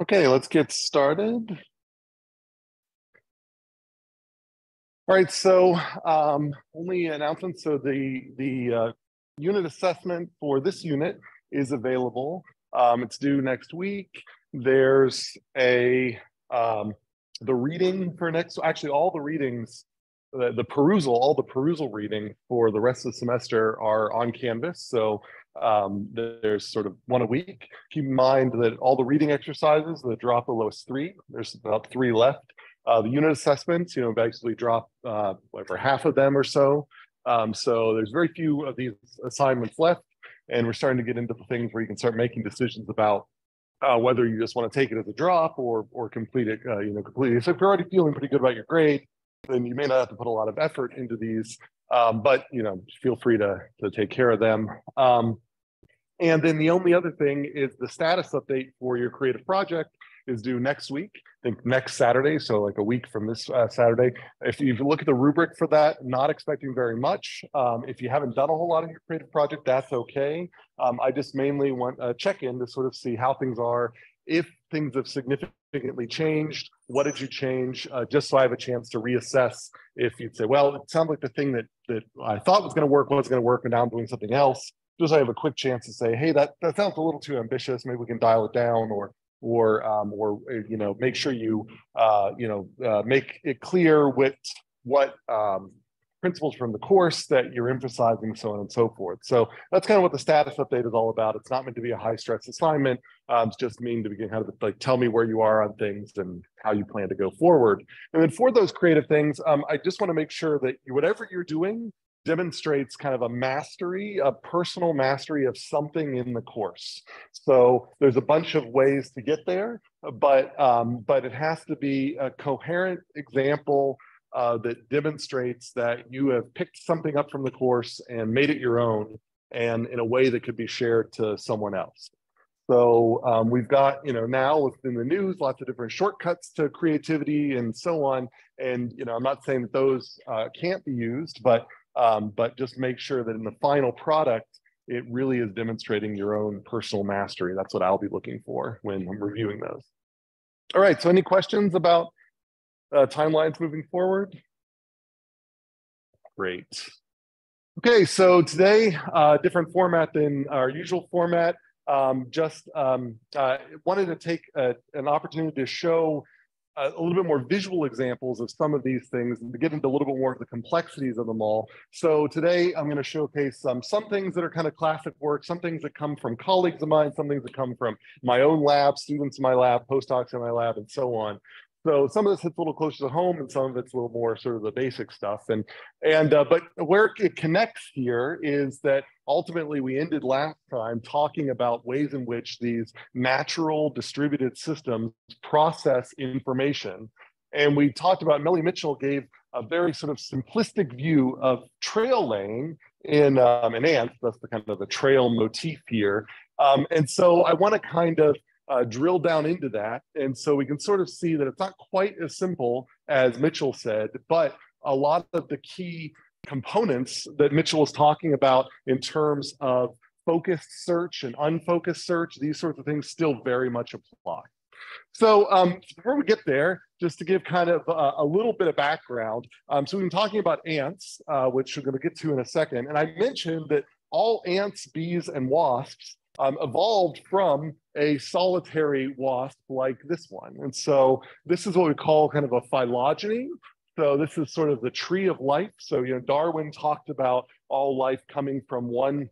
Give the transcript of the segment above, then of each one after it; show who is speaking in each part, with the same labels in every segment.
Speaker 1: Okay, let's get started. All right, so um, only announcement. So the the uh, unit assessment for this unit is available. Um, it's due next week. There's a um, the reading for next. Actually, all the readings, the, the perusal, all the perusal reading for the rest of the semester are on Canvas. So um, there's sort of one a week. Keep in mind that all the reading exercises that drop the lowest three. There's about three left. Uh, the unit assessments, you know, basically drop uh, whatever half of them or so. Um, so there's very few of these assignments left, and we're starting to get into the things where you can start making decisions about uh, whether you just want to take it as a drop or or complete it, uh, you know, completely. So if you're already feeling pretty good about your grade, then you may not have to put a lot of effort into these. Um, but you know, feel free to to take care of them. Um, and then the only other thing is the status update for your creative project is due next week. I think next Saturday, so like a week from this uh, Saturday. If you look at the rubric for that, not expecting very much. Um, if you haven't done a whole lot of your creative project, that's okay. Um, I just mainly want a check-in to sort of see how things are. If things have significantly changed, what did you change? Uh, just so I have a chance to reassess. If you'd say, well, it sounds like the thing that that I thought was going to work was going to work, and now I'm doing something else just I have a quick chance to say, hey, that that sounds a little too ambitious. Maybe we can dial it down, or or um, or uh, you know, make sure you uh, you know uh, make it clear with what um, principles from the course that you're emphasizing, so on and so forth. So that's kind of what the status update is all about. It's not meant to be a high stress assignment. Um, it's just mean to begin kind of like tell me where you are on things and how you plan to go forward. And then for those creative things, um, I just want to make sure that whatever you're doing, demonstrates kind of a mastery, a personal mastery of something in the course. So there's a bunch of ways to get there, but um, but it has to be a coherent example uh, that demonstrates that you have picked something up from the course and made it your own, and in a way that could be shared to someone else. So um, we've got, you know, now within the news, lots of different shortcuts to creativity and so on. And, you know, I'm not saying that those uh, can't be used, but um, but just make sure that in the final product, it really is demonstrating your own personal mastery. That's what I'll be looking for when I'm reviewing those. All right, so any questions about uh, timelines moving forward? Great. Okay, so today, uh, different format than our usual format. Um, just um, uh, wanted to take a, an opportunity to show a, little bit more visual examples of some of these things and to get into a little bit more of the complexities of them all. So today I'm going to showcase um, some things that are kind of classic work, some things that come from colleagues of mine, some things that come from my own lab, students in my lab, postdocs in my lab, and so on. So some of this hits a little closer to home, and some of it's a little more sort of the basic stuff. And and uh, but where it connects here is that ultimately we ended last time talking about ways in which these natural distributed systems process information, and we talked about Melanie Mitchell gave a very sort of simplistic view of trail laying in um, an ant. That's the kind of the trail motif here. Um, and so I want to kind of uh, drill down into that. And so we can sort of see that it's not quite as simple as Mitchell said, but a lot of the key components that Mitchell was talking about in terms of focused search and unfocused search, these sorts of things still very much apply. So um, before we get there, just to give kind of uh, a little bit of background. Um, so we've been talking about ants, uh, which we're going to get to in a second. And I mentioned that all ants, bees, and wasps um, evolved from a solitary wasp like this one. And so this is what we call kind of a phylogeny. So this is sort of the tree of life. So, you know, Darwin talked about all life coming from one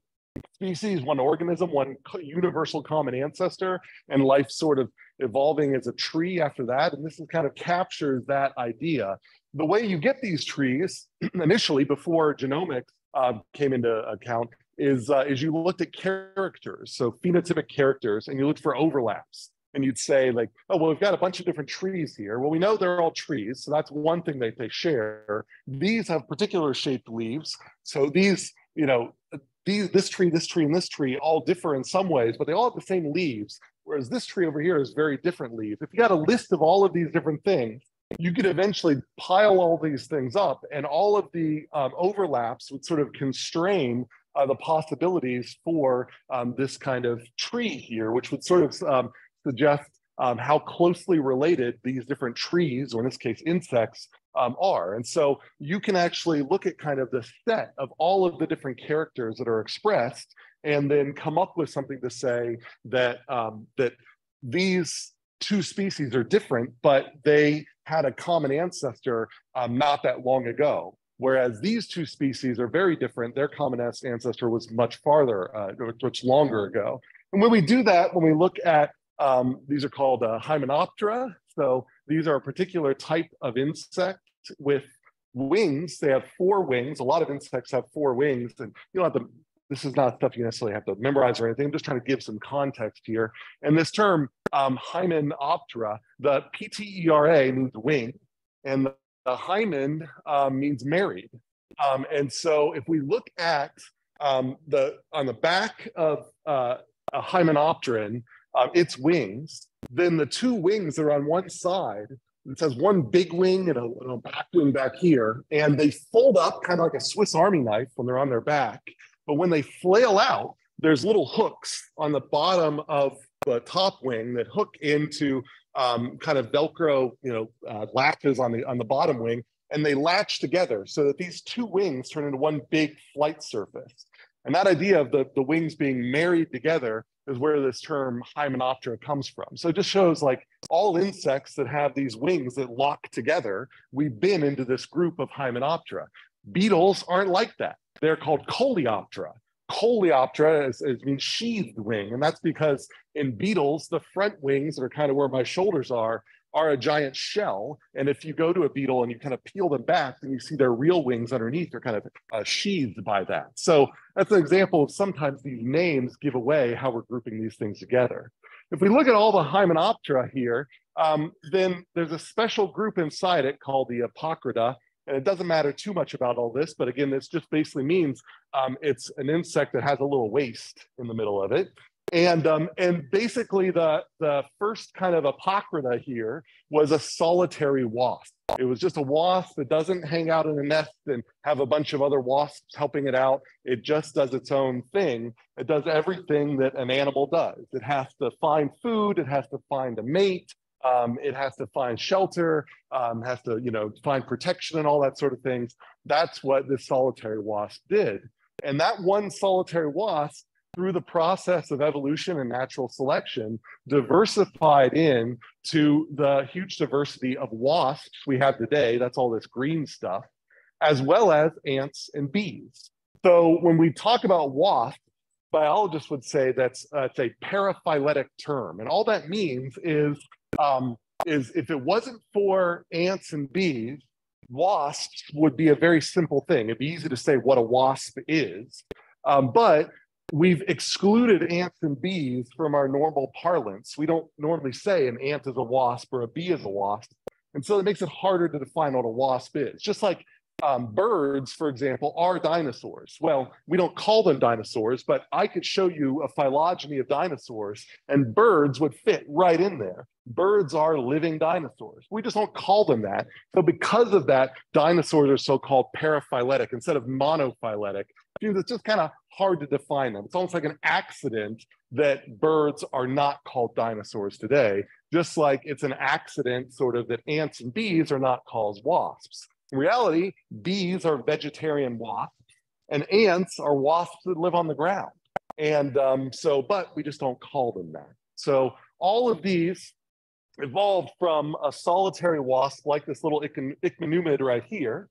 Speaker 1: species, one organism, one universal common ancestor, and life sort of evolving as a tree after that. And this is kind of captures that idea. The way you get these trees initially before genomics uh, came into account is uh, is you looked at characters, so phenotypic characters, and you looked for overlaps. And you'd say like, oh well, we've got a bunch of different trees here. Well, we know they're all trees, so that's one thing that they share. These have particular shaped leaves, so these, you know, these this tree, this tree, and this tree all differ in some ways, but they all have the same leaves. Whereas this tree over here is very different leaves. If you got a list of all of these different things, you could eventually pile all these things up, and all of the um, overlaps would sort of constrain uh, the possibilities for um, this kind of tree here, which would sort of um, suggest um, how closely related these different trees, or in this case, insects, um, are. And so you can actually look at kind of the set of all of the different characters that are expressed and then come up with something to say that, um, that these two species are different, but they had a common ancestor um, not that long ago. Whereas these two species are very different. Their common ancestor was much farther, uh, much longer ago. And when we do that, when we look at, um, these are called uh, Hymenoptera. So these are a particular type of insect with wings. They have four wings. A lot of insects have four wings. And you don't have to, this is not stuff you necessarily have to memorize or anything. I'm just trying to give some context here. And this term, um, Hymenoptera, the P-T-E-R-A means wing. And the, hymen um, means married. Um, and so if we look at um, the on the back of uh, a hymenopteran, um, its wings, then the two wings are on one side, it has one big wing and a, and a back wing back here, and they fold up kind of like a Swiss Army knife when they're on their back. But when they flail out, there's little hooks on the bottom of the top wing that hook into um, kind of Velcro, you know, uh, latches on the on the bottom wing, and they latch together so that these two wings turn into one big flight surface. And that idea of the, the wings being married together is where this term hymenoptera comes from. So it just shows like all insects that have these wings that lock together, we've been into this group of hymenoptera. Beetles aren't like that. They're called coleoptera. Coleoptera is, is, means sheathed wing, and that's because in beetles, the front wings that are kind of where my shoulders are are a giant shell. And if you go to a beetle and you kind of peel them back, then you see their real wings underneath are kind of uh, sheathed by that. So that's an example of sometimes these names give away how we're grouping these things together. If we look at all the Hymenoptera here, um, then there's a special group inside it called the Apocrita. And it doesn't matter too much about all this, but again, this just basically means um, it's an insect that has a little waist in the middle of it. And um, and basically the the first kind of apocrita here was a solitary wasp. It was just a wasp that doesn't hang out in a nest and have a bunch of other wasps helping it out. It just does its own thing. It does everything that an animal does. It has to find food. It has to find a mate. Um, it has to find shelter. Um, has to you know find protection and all that sort of things. That's what this solitary wasp did. And that one solitary wasp through the process of evolution and natural selection, diversified in to the huge diversity of wasps we have today. That's all this green stuff, as well as ants and bees. So when we talk about wasps, biologists would say that's uh, it's a paraphyletic term, and all that means is um, is if it wasn't for ants and bees, wasps would be a very simple thing. It'd be easy to say what a wasp is, um, but we've excluded ants and bees from our normal parlance. We don't normally say an ant is a wasp or a bee is a wasp. And so it makes it harder to define what a wasp is. Just like um, birds, for example, are dinosaurs. Well, we don't call them dinosaurs, but I could show you a phylogeny of dinosaurs and birds would fit right in there. Birds are living dinosaurs. We just don't call them that. So because of that, dinosaurs are so-called paraphyletic instead of monophyletic. It's just kind of hard to define them. It's almost like an accident that birds are not called dinosaurs today, just like it's an accident sort of that ants and bees are not called wasps. In reality, bees are vegetarian wasps and ants are wasps that live on the ground. And um, so, but we just don't call them that. So all of these evolved from a solitary wasp like this little ichneumon right here.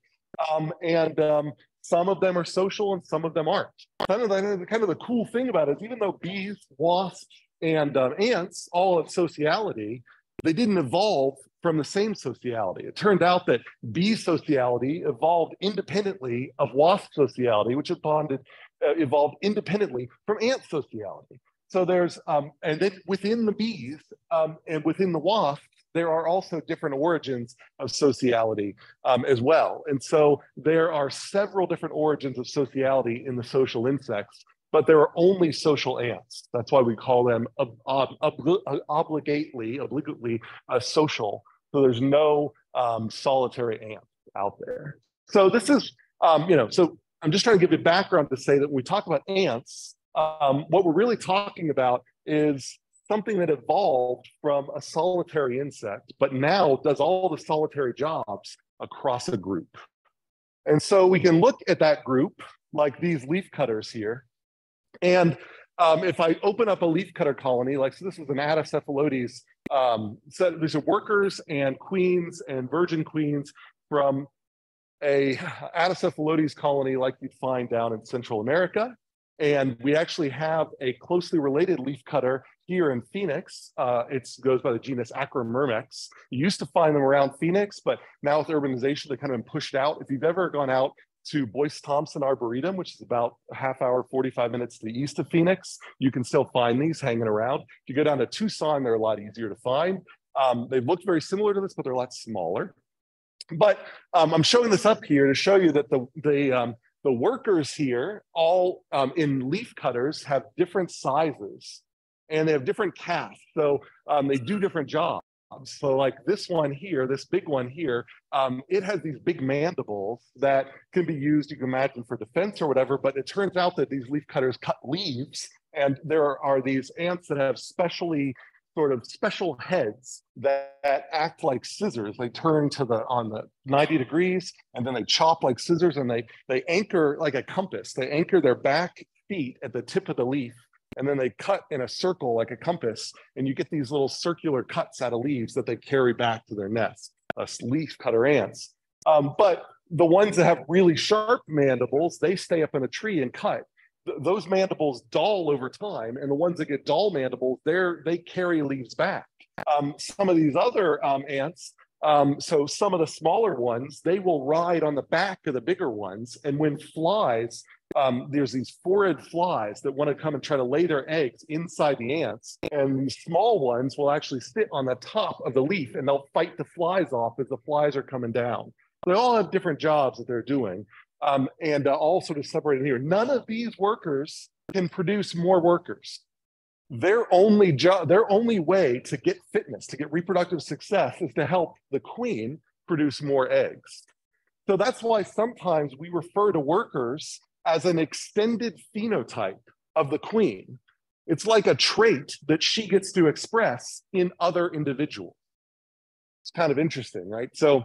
Speaker 1: Um, and um, some of them are social and some of them aren't. Kind of the, kind of the cool thing about it is even though bees, wasps, and um, ants all have sociality, they didn't evolve from the same sociality. It turned out that bee sociality evolved independently of wasp sociality, which bonded, uh, evolved independently from ant sociality. So there's, um, and then within the bees um, and within the wasps, there are also different origins of sociality um, as well. And so there are several different origins of sociality in the social insects, but there are only social ants. That's why we call them ob ob ob obligately, obligately uh, social. So there's no um, solitary ant out there. So this is, um, you know, so I'm just trying to give you background to say that when we talk about ants, um, what we're really talking about is something that evolved from a solitary insect, but now does all the solitary jobs across a group. And so we can look at that group, like these leaf cutters here. And um, if I open up a leaf cutter colony, like so this is an Atta cephalotes, um, so these are workers and queens and virgin queens from a Atta cephalotes colony like you'd find down in Central America. And we actually have a closely related leafcutter here in Phoenix. Uh, it goes by the genus Acromyrmex. You used to find them around Phoenix, but now with urbanization, they've kind of been pushed out. If you've ever gone out to Boyce Thompson Arboretum, which is about a half hour, 45 minutes to the east of Phoenix, you can still find these hanging around. If you go down to Tucson, they're a lot easier to find. Um, they look very similar to this, but they're a lot smaller. But um, I'm showing this up here to show you that the, the, um, the workers here, all um, in leaf cutters, have different sizes and they have different castes. So um, they do different jobs. So like this one here, this big one here, um, it has these big mandibles that can be used, you can imagine, for defense or whatever, but it turns out that these leaf cutters cut leaves and there are these ants that have specially sort of special heads that, that, act like scissors. They turn to the on the 90 degrees and then they chop like scissors and they they anchor like a compass. They anchor their back feet at the tip of the leaf and then they cut in a circle like a compass and you get these little circular cuts out of leaves that they carry back to their nest, uh, leaf cutter ants. Um, but the ones that have really sharp mandibles, they stay up in a tree and cut those mandibles dull over time, and the ones that get dull mandibles, they're they carry leaves back. Um, some of these other um, ants, um, so some of the smaller ones, they will ride on the back of the bigger ones, and when flies, um, there's these phorid flies that want to come and try to lay their eggs inside the ants, and these small ones will actually sit on the top of the leaf, and they'll fight the flies off as the flies are coming down. They all have different jobs that they're doing um, and uh, all sort of separated here. None of these workers can produce more workers. Their only job, their only way to get fitness, to get reproductive success, is to help the queen produce more eggs. So that's why sometimes we refer to workers as an extended phenotype of the queen. It's like a trait that she gets to express in other individuals. It's kind of interesting, right? So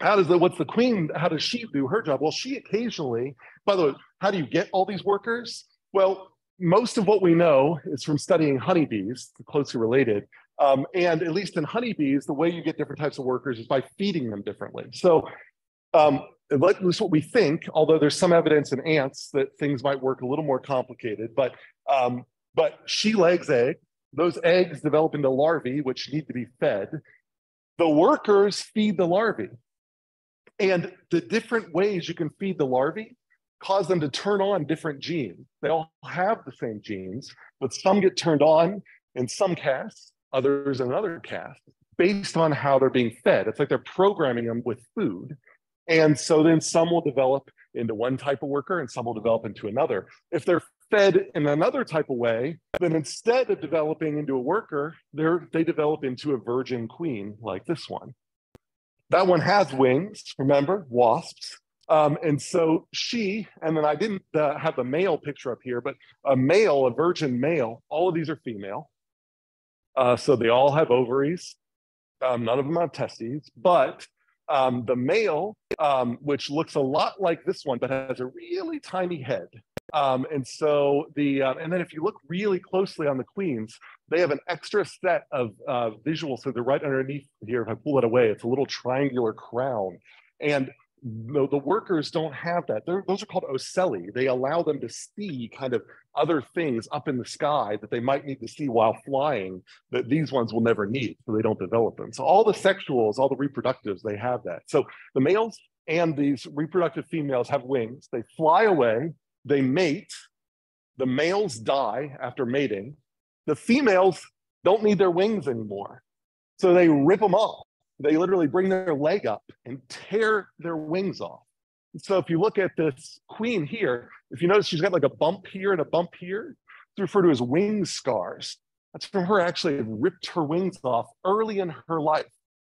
Speaker 1: how does the what's the queen how does she do her job well she occasionally by the way how do you get all these workers well most of what we know is from studying honeybees closely related um, and at least in honeybees the way you get different types of workers is by feeding them differently so um, at least what we think although there's some evidence in ants that things might work a little more complicated but um, but she lays eggs those eggs develop into larvae which need to be fed the workers feed the larvae and the different ways you can feed the larvae cause them to turn on different genes. They all have the same genes, but some get turned on in some castes, others in other caste, based on how they're being fed. It's like they're programming them with food. And so then some will develop into one type of worker and some will develop into another. If they're fed in another type of way, then instead of developing into a worker, they develop into a virgin queen like this one. That one has wings, remember, wasps. Um, and so she, and then I didn't uh, have the male picture up here, but a male, a virgin male, all of these are female. Uh, so they all have ovaries. Um, none of them have testes, but um, the male, um, which looks a lot like this one, but has a really tiny head. Um, and so the, uh, and then if you look really closely on the queens, they have an extra set of uh, visuals. So they're right underneath here. If I pull it away, it's a little triangular crown. And the, the workers don't have that. They're, those are called ocelli. They allow them to see kind of other things up in the sky that they might need to see while flying that these ones will never need, so they don't develop them. So all the sexuals, all the reproductives, they have that. So the males and these reproductive females have wings. They fly away, they mate. The males die after mating, the females don't need their wings anymore. So they rip them off. They literally bring their leg up and tear their wings off. So if you look at this queen here, if you notice she's got like a bump here and a bump here, it's referred to as wing scars. That's from her actually ripped her wings off early in her life.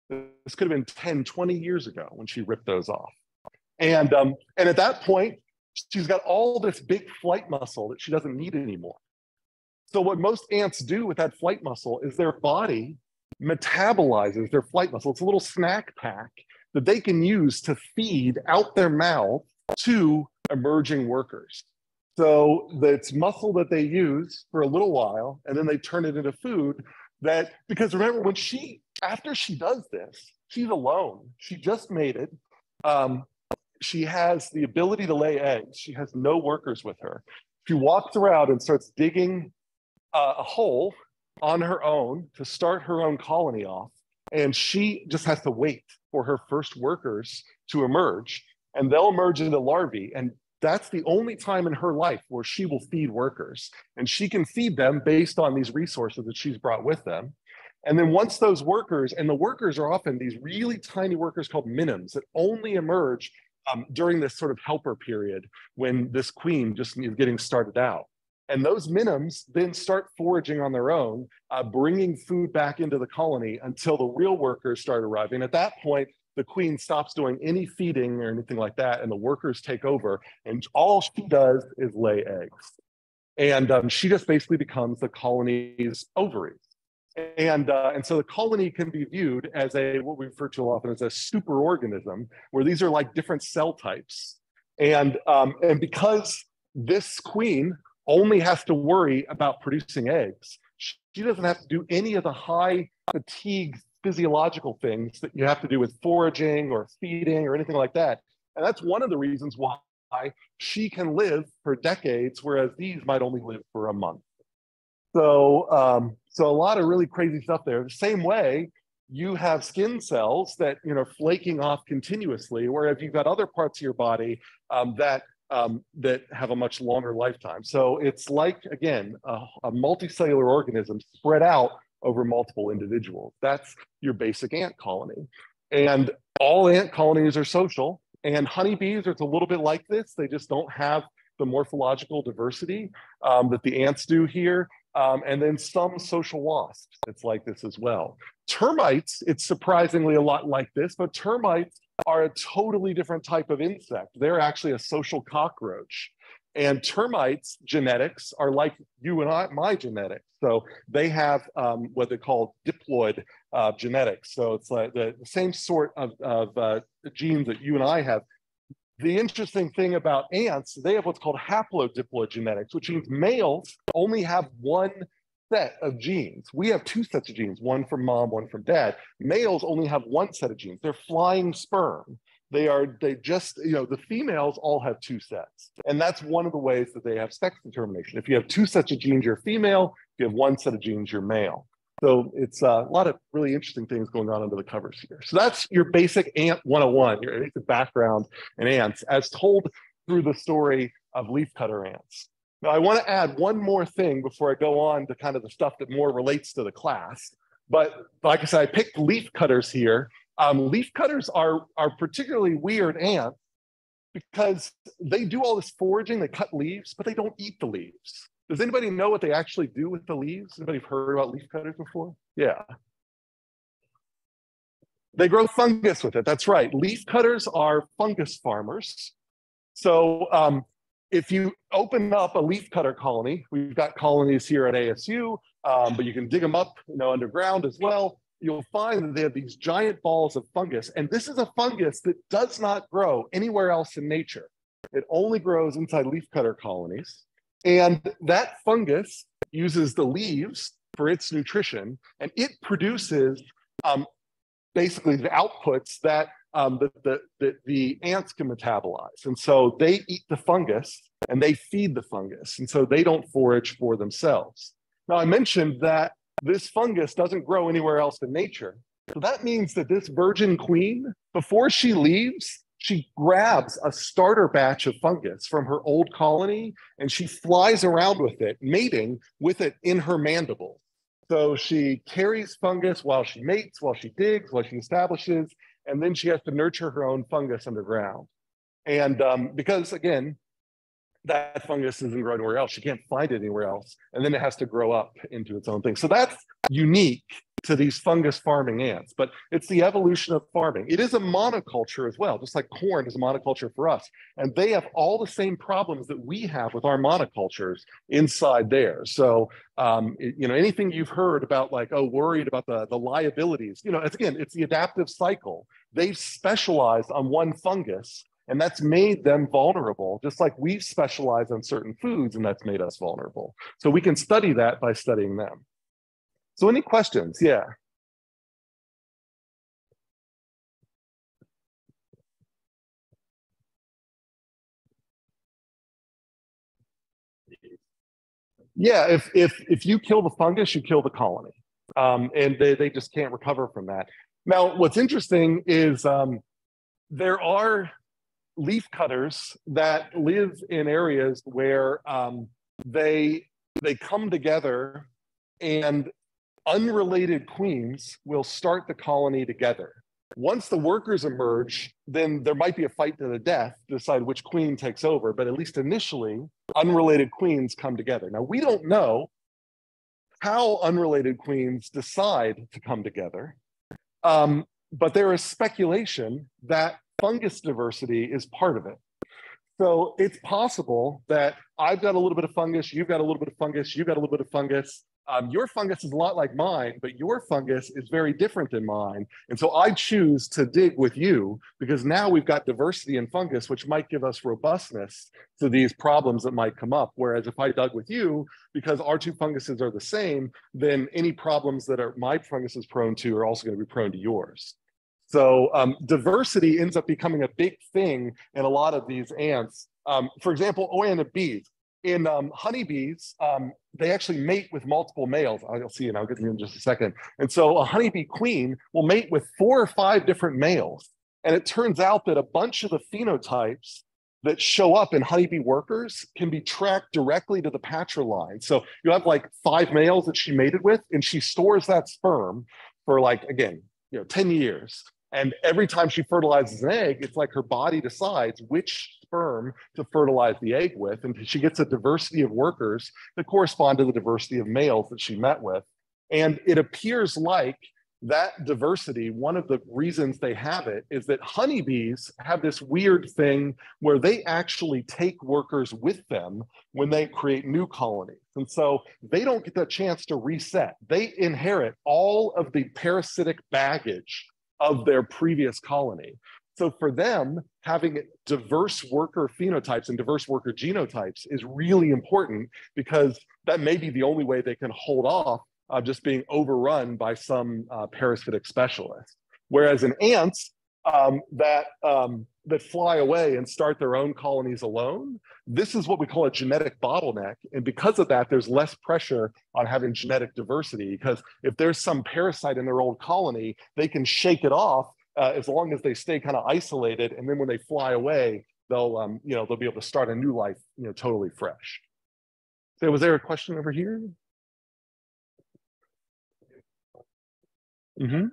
Speaker 1: This could have been 10, 20 years ago when she ripped those off. And, um, and at that point, she's got all this big flight muscle that she doesn't need anymore. So what most ants do with that flight muscle is their body metabolizes their flight muscle. It's a little snack pack that they can use to feed out their mouth to emerging workers. So that's muscle that they use for a little while, and then they turn it into food. That because remember when she after she does this, she's alone. She just made it. Um, she has the ability to lay eggs. She has no workers with her. She walks around and starts digging uh, a hole on her own to start her own colony off. And she just has to wait for her first workers to emerge. And they'll emerge into larvae. And that's the only time in her life where she will feed workers. And she can feed them based on these resources that she's brought with them. And then once those workers, and the workers are often these really tiny workers called minims that only emerge um, during this sort of helper period when this queen just is getting started out. And those minims then start foraging on their own, uh, bringing food back into the colony until the real workers start arriving. At that point, the queen stops doing any feeding or anything like that, and the workers take over. And all she does is lay eggs. And um, she just basically becomes the colony's ovaries. And, uh, and so the colony can be viewed as a, what we refer to often as a superorganism, where these are like different cell types. And, um, and because this queen only has to worry about producing eggs. She doesn't have to do any of the high fatigue physiological things that you have to do with foraging or feeding or anything like that. And that's one of the reasons why she can live for decades, whereas these might only live for a month. So, um, so a lot of really crazy stuff there. The same way, you have skin cells that you know flaking off continuously, whereas you've got other parts of your body um, that um, that have a much longer lifetime. So it's like, again, a, a, multicellular organism spread out over multiple individuals. That's your basic ant colony. And all ant colonies are social. And honeybees are a little bit like this. They just don't have the morphological diversity um, that the ants do here. Um, and then some social wasps, it's like this as well. Termites, it's surprisingly a lot like this, but termites are a totally different type of insect. They're actually a social cockroach. And termites genetics are like you and I, my genetics. So they have um, what they call diploid uh, genetics. So it's like the, same sort of, of uh, genes that you and I have. The interesting thing about ants, they have what's called haplodiploid genetics, which means males only have one set of genes. We have two sets of genes, one from mom, one from dad. Males only have one set of genes. They're flying sperm. They are, they just, you know, the females all have two sets. And that's one of the ways that they have sex determination. If you have two sets of genes, you're female. If you have one set of genes, you're male. So it's uh, a lot of really interesting things going on under the covers here. So that's your basic ant 101, your basic background in ants as told through the story of leafcutter ants. Now, I want to add one more thing before I go on to kind of the stuff that more relates to the class. But like I said, I picked leaf cutters here. Um, leaf cutters are, are particularly weird ants because they do all this foraging, they cut leaves, but they don't eat the leaves. Does anybody know what they actually do with the leaves? Anybody heard about leaf cutters before? Yeah. They grow fungus with it. That's right. Leaf cutters are fungus farmers. So um, if you open up a leaf cutter colony, we've got colonies here at ASU, um, but you can dig them up, you know, underground as well. You'll find that they have these giant balls of fungus, and this is a fungus that does not grow anywhere else in nature. It only grows inside leaf cutter colonies, and that fungus uses the leaves for its nutrition, and it produces um, basically the outputs that um, that the, the, the ants can metabolize. And so they eat the fungus and they feed the fungus. And so they don't forage for themselves. Now, I mentioned that this fungus doesn't grow anywhere else in nature. So that means that this virgin queen, before she leaves, she grabs a starter batch of fungus from her old colony and she flies around with it, mating with it in her mandible. So she carries fungus while she mates, while she digs, while she establishes, and then she has to nurture her own fungus underground. And um, because again, that fungus isn't growing anywhere else, she can't find it anywhere else, and then it has to grow up into its own thing. So that's unique to these fungus farming ants, but it's the evolution of farming. It is a monoculture as well, just like corn is a monoculture for us. And they have all the same problems that we have with our monocultures inside there. So, um, you know, anything you've heard about like, oh, worried about the, the liabilities, you know, it's, again, it's the adaptive cycle. They've specialized on one fungus and that's made them vulnerable, just like we've specialized on certain foods and that's made us vulnerable. So we can study that by studying them. So any questions? Yeah. Yeah, if if if you kill the fungus, you kill the colony, um, and they, they just can't recover from that. Now, what's interesting is um, there are leaf cutters that live in areas where um, they they come together and unrelated queens will start the colony together. Once the workers emerge, then there might be a fight to the death to decide which queen takes over. But at least initially, unrelated queens come together. Now, we don't know how unrelated queens decide to come together. Um, but there is speculation that fungus diversity is part of it. So it's possible that I've got a little bit of fungus, you've got a little bit of fungus, you've got a little bit of fungus, um, your fungus is a lot like mine, but your fungus is very different than mine. And so I choose to dig with you because now we've got diversity in fungus, which might give us robustness to these problems that might come up. Whereas if I dug with you, because our two funguses are the same, then any problems that are my fungus is prone to are also going to be prone to yours. So um, diversity ends up becoming a big thing in a lot of these ants. Um, for example, Oana bees in um, honeybees, um, they actually mate with multiple males. I'll see, and I'll get to you in just a second. And so a honeybee queen will mate with four or five different males. And it turns out that a bunch of the phenotypes that show up in honeybee workers can be tracked directly to the patriline. So you have like five males that she mated with, and she stores that sperm for like, again, you know, 10 years. And every time she fertilizes an egg, it's like her body decides which sperm to fertilize the egg with. And she gets a diversity of workers that correspond to the diversity of males that she met with. And it appears like that diversity, one of the reasons they have it is that honeybees have this weird thing where they actually take workers with them when they create new colonies. And so they don't get the chance to reset. They inherit all of the parasitic baggage of their previous colony. So for them, having diverse worker phenotypes and diverse worker genotypes is really important because that may be the only way they can hold off uh, just being overrun by some uh, parasitic specialist. Whereas in ants um, that um, that fly away and start their own colonies alone, this is what we call a genetic bottleneck. And because of that, there's less pressure on having genetic diversity because if there's some parasite in their old colony, they can shake it off uh, as long as they stay kind of isolated. And then when they fly away, they'll, um, you know, they'll be able to start a new life, you know, totally fresh. So was there a question over here? Mm-hmm.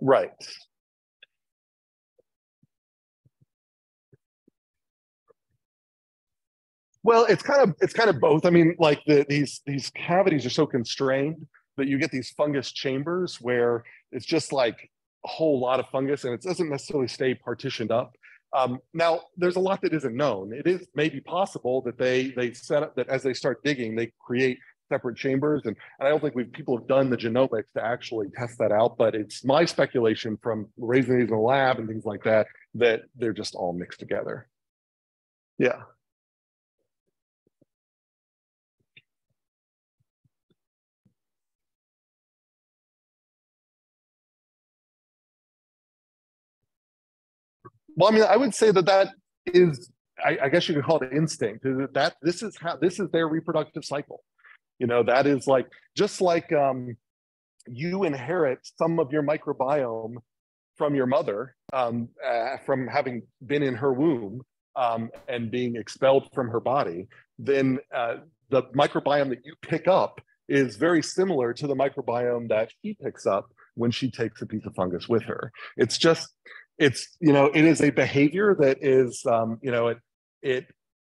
Speaker 1: Right. Well, it's kind of it's kind of both. I mean, like the, these these cavities are so constrained that you get these fungus chambers where it's just like a whole lot of fungus and it doesn't necessarily stay partitioned up. Um, now, there's a lot that isn't known. It is maybe possible that they they set up that as they start digging, they create separate chambers, and, and I don't think we've people have done the genomics to actually test that out. But it's my speculation from raising these in the lab and things like that that they're just all mixed together. Yeah. Well, I mean, I would say that that is, I, I guess you could call it instinct. That, this is how this is their reproductive cycle. You know, that is like just like um, you inherit some of your microbiome from your mother, um, uh, from having been in her womb um, and being expelled from her body. Then uh, the microbiome that you pick up is very similar to the microbiome that she picks up when she takes a piece of fungus with her. It's just it's you know it is a behavior that is um, you know it it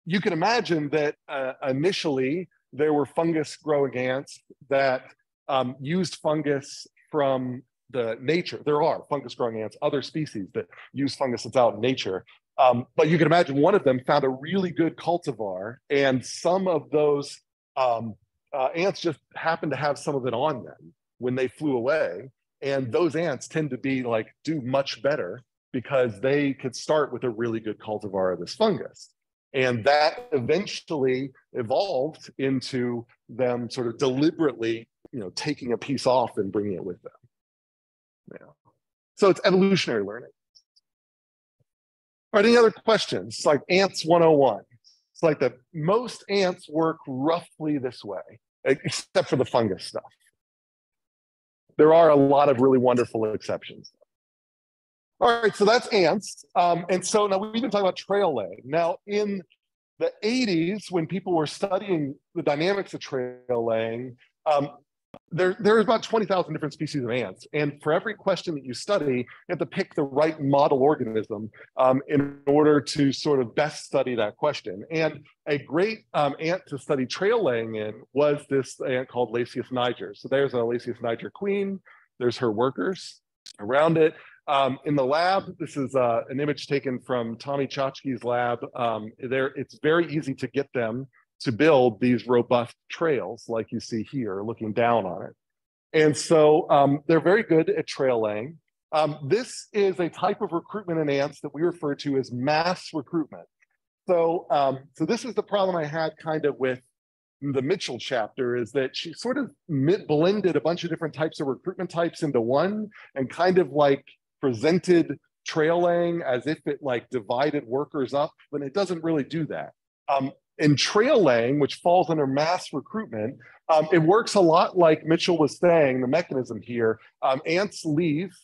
Speaker 1: you can imagine that uh, initially there were fungus growing ants that um, used fungus from the nature. There are fungus growing ants, other species that use fungus that's out in nature. Um, but you can imagine one of them found a really good cultivar, and some of those um, uh, ants just happened to have some of it on them when they flew away. And those ants tend to be like do much better because they could start with a really good cultivar of this fungus. And that eventually evolved into them sort of deliberately, you know, taking a piece off and bringing it with them. Yeah. So it's evolutionary learning. All right, any other questions? It's like ants 101. It's like that most ants work roughly this way, except for the fungus stuff. There are a lot of really wonderful exceptions. All right, so that's ants. Um, and so now we've been talking about trail laying. Now, in the 80s, when people were studying the dynamics of trail laying, um, there, there's about 20,000 different species of ants. And for every question that you study, you have to pick the right model organism um, in order to sort of best study that question. And a great um, ant to study trail laying in was this ant called Lasius niger. So there's a Lasius niger queen, there's her workers around it. Um, in the lab, this is uh, an image taken from Tomer Czaczkes' lab. Um, there, it's very easy to get them to build these robust trails like you see here, looking down on it. And so um, they're very good at trail laying. Um, this is a type of recruitment in ants that we refer to as mass recruitment. So, um, so this is the problem I had kind of with the Mitchell chapter is that she sort of blended a bunch of different types of recruitment types into one and kind of like presented trail laying as if it like divided workers up, but it doesn't really do that. Um, in trail laying, which falls under mass recruitment, um, it works a lot like Mitchell was saying, the mechanism here. Um, ants leave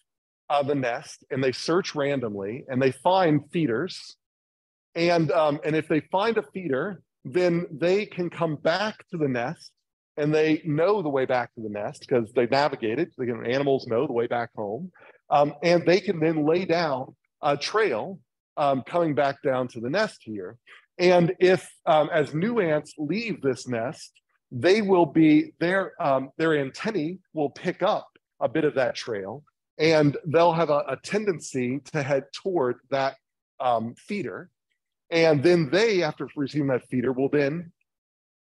Speaker 1: uh, the nest and they search randomly and they find feeders. And, um, and if they find a feeder, then they can come back to the nest and they know the way back to the nest because they navigated. The animals know the way back home. Um, and they can then lay down a trail um, coming back down to the nest here. And if, um, as new ants leave this nest, they will be, their, um, their antennae will pick up a bit of that trail and they'll have a, a tendency to head toward that um, feeder. And then they, after receiving that feeder, will then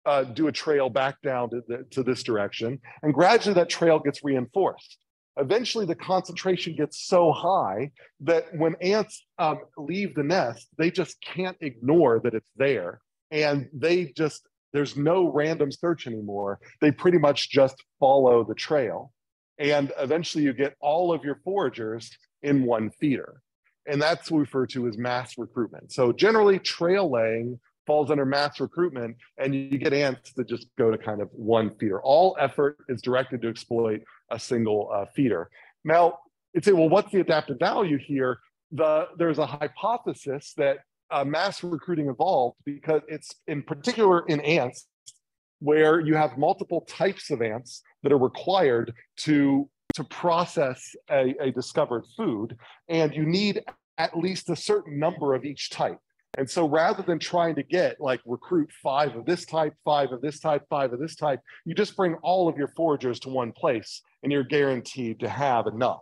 Speaker 1: uh, do a trail back down to, the, to this direction. And gradually that trail gets reinforced eventually the concentration gets so high that when ants um, leave the nest, they just can't ignore that it's there. And they just, there's no random search anymore. They pretty much just follow the trail. And eventually you get all of your foragers in one feeder. And that's referred to as mass recruitment. So generally trail laying falls under mass recruitment and you get ants that just go to kind of one feeder. All effort is directed to exploit a single uh, feeder. Now, you'd say, well, what's the adaptive value here? The, there's a hypothesis that uh, mass recruiting evolved because it's in particular in ants where you have multiple types of ants that are required to, to process a, a discovered food. And you need at least a certain number of each type. And so rather than trying to get like recruit five of this type, five of this type, five of this type, you just bring all of your foragers to one place and you're guaranteed to have enough.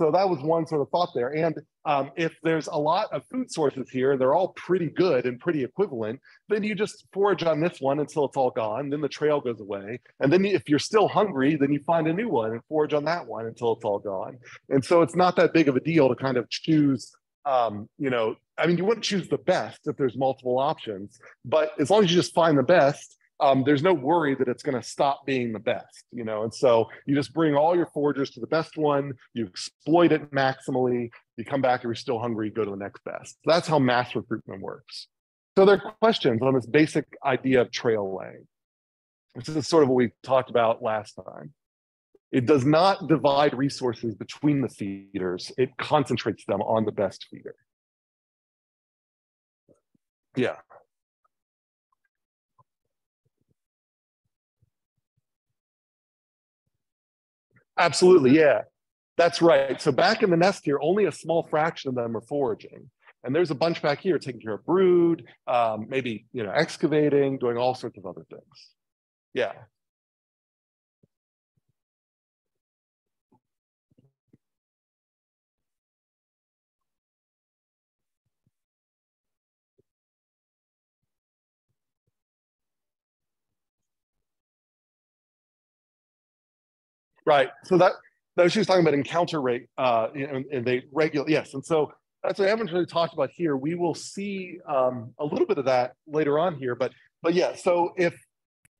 Speaker 1: So that was one sort of thought there. And um, if there's a lot of food sources here and they're all pretty good and pretty equivalent, then you just forage on this one until it's all gone. Then the trail goes away. And then if you're still hungry, then you find a new one and forage on that one until it's all gone. And so it's not that big of a deal to kind of choose um, you know, I mean, you wouldn't choose the best if there's multiple options, but as long as you just find the best, um, there's no worry that it's going to stop being the best, you know. And so you just bring all your foragers to the best one, you exploit it maximally, you come back if you're still hungry, you go to the next best. That's how mass recruitment works. So there are questions on this basic idea of trail laying. This is sort of what we talked about last time. It does not divide resources between the feeders. It concentrates them on the best feeder. Yeah. Absolutely, yeah. That's right. So back in the nest here, only a small fraction of them are foraging. And there's a bunch back here taking care of brood, um, maybe you know, excavating, doing all sorts of other things. Yeah. Right. So that, that she was talking about encounter rate, uh, and, and they regulate, yes. And so that's what I haven't really talked about here. We will see um, a little bit of that later on here, but but yeah. So if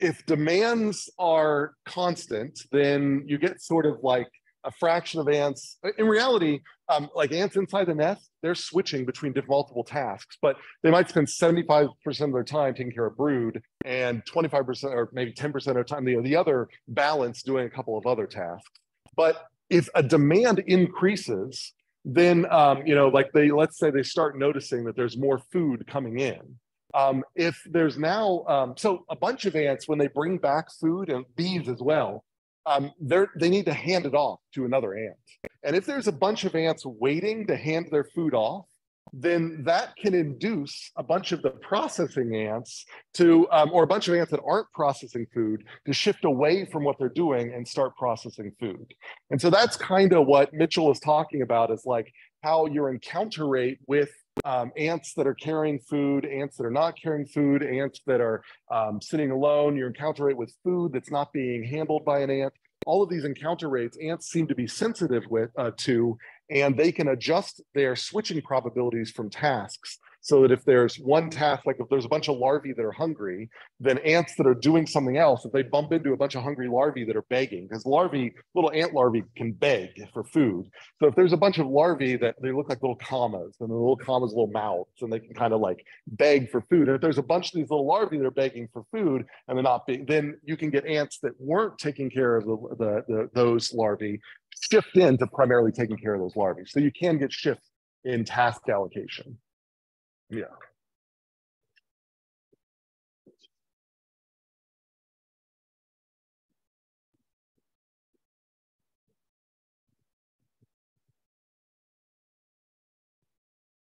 Speaker 1: if demands are constant, then you get sort of like a fraction of ants. In reality, um, like ants inside the nest, they're switching between multiple tasks, but they might spend 75% of their time taking care of brood and 25% or maybe 10% of their time, the, the other balance doing a couple of other tasks. But if a demand increases, then um, you know, like they let's say they start noticing that there's more food coming in. Um, if there's now um, so a bunch of ants when they bring back food and bees as well, um, they need to hand it off to another ant. And if there's a bunch of ants waiting to hand their food off, then that can induce a bunch of the processing ants to, um, or a bunch of ants that aren't processing food to shift away from what they're doing and start processing food. And so that's kind of what Mitchell is talking about is like how your encounter rate with um, ants that are carrying food, ants that are not carrying food, ants that are um, sitting alone, your encounter rate with food that's not being handled by an ant. All of these encounter rates, ants seem to be sensitive with uh, to, and they can adjust their switching probabilities from tasks so that if there's one task, like if there's a bunch of larvae that are hungry, then ants that are doing something else, if they bump into a bunch of hungry larvae that are begging, because larvae, little ant larvae can beg for food. So if there's a bunch of larvae that they look like little commas and the little commas, little mouths, and they can kind of like beg for food. And if there's a bunch of these little larvae that are begging for food and they're not being, then you can get ants that weren't taking care of the, the, the those larvae shift into primarily taking care of those larvae. So you can get shifts in task allocation. Yeah.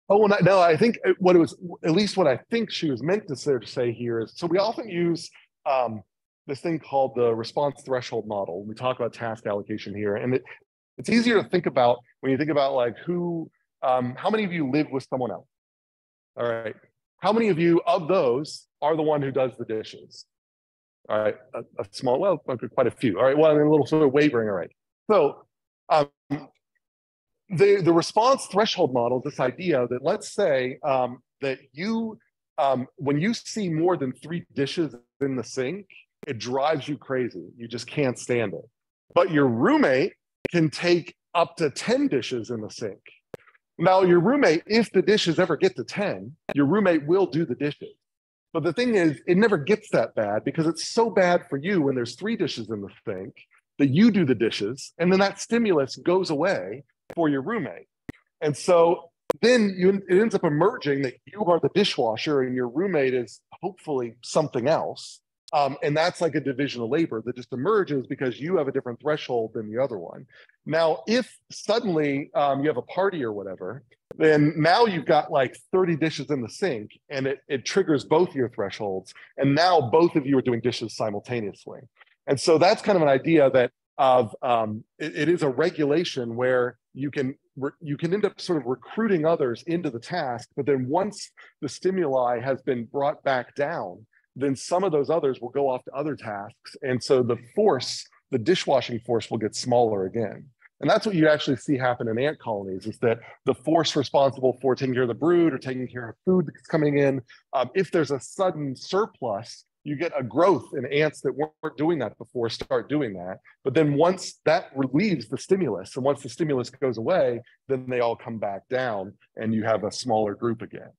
Speaker 1: Oh, well, no, I think what it was, at least what I think she was meant to say, to say here is, so we often use um, this thing called the response threshold model. We talk about task allocation here, and it, it's easier to think about when you think about like who, um, how many of you live with someone else? All right. How many of you of those are the one who does the dishes? All right, a, a small, well, quite a few. All right, well, a little sort of wavering. All right. So um, the, the response threshold model is this idea that let's say um, that you, um, when you see more than three dishes in the sink, it drives you crazy. You just can't stand it. But your roommate can take up to 10 dishes in the sink. Now, your roommate, if the dishes ever get to 10, your roommate will do the dishes. But the thing is, it never gets that bad because it's so bad for you when there's three dishes in the sink that you do the dishes, and then that stimulus goes away for your roommate. And so then you, it ends up emerging that you are the dishwasher and your roommate is hopefully something else. Um, and that's like a division of labor that just emerges because you have a different threshold than the other one. Now, if suddenly um, you have a party or whatever, then now you've got like 30 dishes in the sink and it, it triggers both your thresholds. And now both of you are doing dishes simultaneously. And so that's kind of an idea that of um, it, it is a regulation where you can you can end up sort of recruiting others into the task, but then once the stimuli has been brought back down, then some of those others will go off to other tasks. And so the force, the dishwashing force will get smaller again. And that's what you actually see happen in ant colonies is that the force responsible for taking care of the brood or taking care of food that's coming in, um, if there's a sudden surplus, you get a growth in ants that weren't doing that before start doing that. But then once that relieves the stimulus, and once the stimulus goes away, then they all come back down and you have a smaller group again.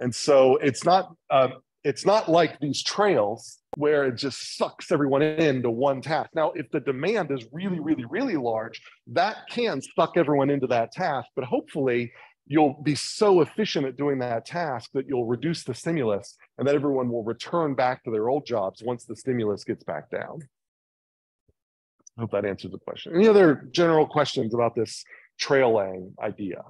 Speaker 1: And so it's not uh, it's not like these trails where it just sucks everyone into one task. Now, if the demand is really, really, really large, that can suck everyone into that task, but hopefully you'll be so efficient at doing that task that you'll reduce the stimulus and that everyone will return back to their old jobs once the stimulus gets back down. I hope that answers the question. Any other general questions about this trail laying idea?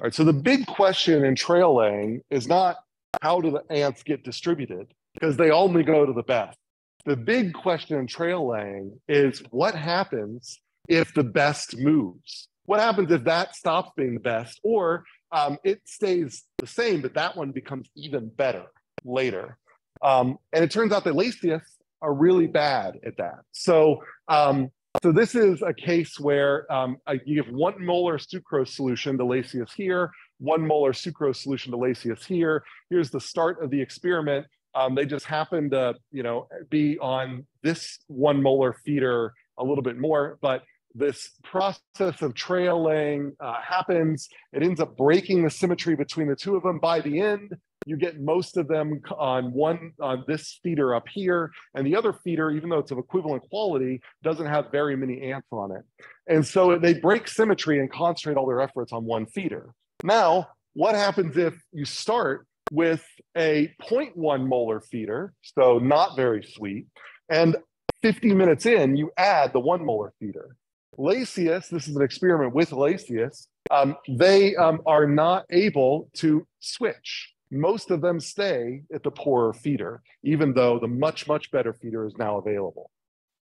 Speaker 1: All right, so the big question in trail laying is not how do the ants get distributed, because they only go to the best. The big question in trail laying is what happens if the best moves? What happens if that stops being the best, or um, it stays the same, but that one becomes even better later? Um, and it turns out that Lasius are really bad at that. So, um, so this is a case where um, you give one molar sucrose solution to Lasius here, one molar sucrose solution to Lasius here. Here's the start of the experiment. Um, they just happen to, you know, be on this one molar feeder a little bit more, but this process of trail laying uh, happens. It ends up breaking the symmetry between the two of them. By the end, you get most of them on one on this feeder up here, and the other feeder, even though it's of equivalent quality, doesn't have very many ants on it. And so they break symmetry and concentrate all their efforts on one feeder. Now, what happens if you start with a 0.1 molar feeder, so not very sweet, and 50 minutes in, you add the one molar feeder. Lasius, this is an experiment with Lasius, um, they um, are not able to switch. Most of them stay at the poorer feeder, even though the much, much better feeder is now available.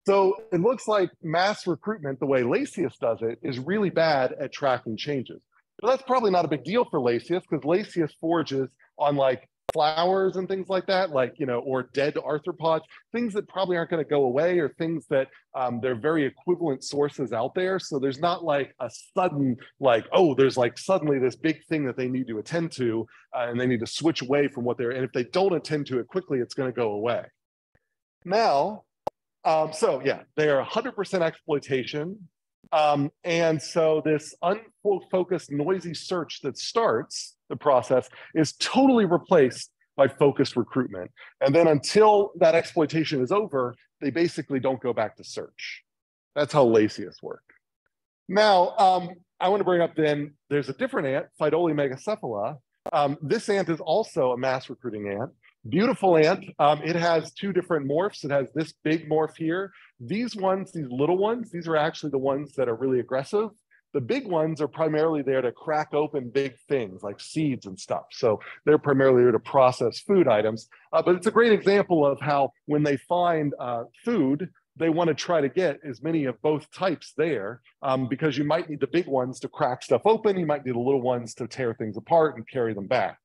Speaker 1: So it looks like mass recruitment, the way Lasius does it, is really bad at tracking changes. But that's probably not a big deal for Lasius because Lasius forages on like flowers and things like that, like, you know, or dead arthropods, things that probably aren't going to go away or things that um, they're very equivalent sources out there. So there's not like a sudden, like, oh, there's like suddenly this big thing that they need to attend to uh, and they need to switch away from what they're, and if they don't attend to it quickly, it's going to go away. Now, um, so yeah, they are 100% exploitation. Um, and so this unfocused, noisy search that starts the process is totally replaced by focused recruitment. And then until that exploitation is over, they basically don't go back to search. That's how Lasius work. Now, um, I want to bring up then, there's a different ant, Pheidole megacephala. Um, this ant is also a mass recruiting ant. Beautiful ant. Um, it has two different morphs. It has this big morph here. These ones, these little ones, these are actually the ones that are really aggressive. The big ones are primarily there to crack open big things like seeds and stuff. So they're primarily there to process food items. Uh, but it's a great example of how when they find uh, food, they want to try to get as many of both types there um, because you might need the big ones to crack stuff open. You might need the little ones to tear things apart and carry them back.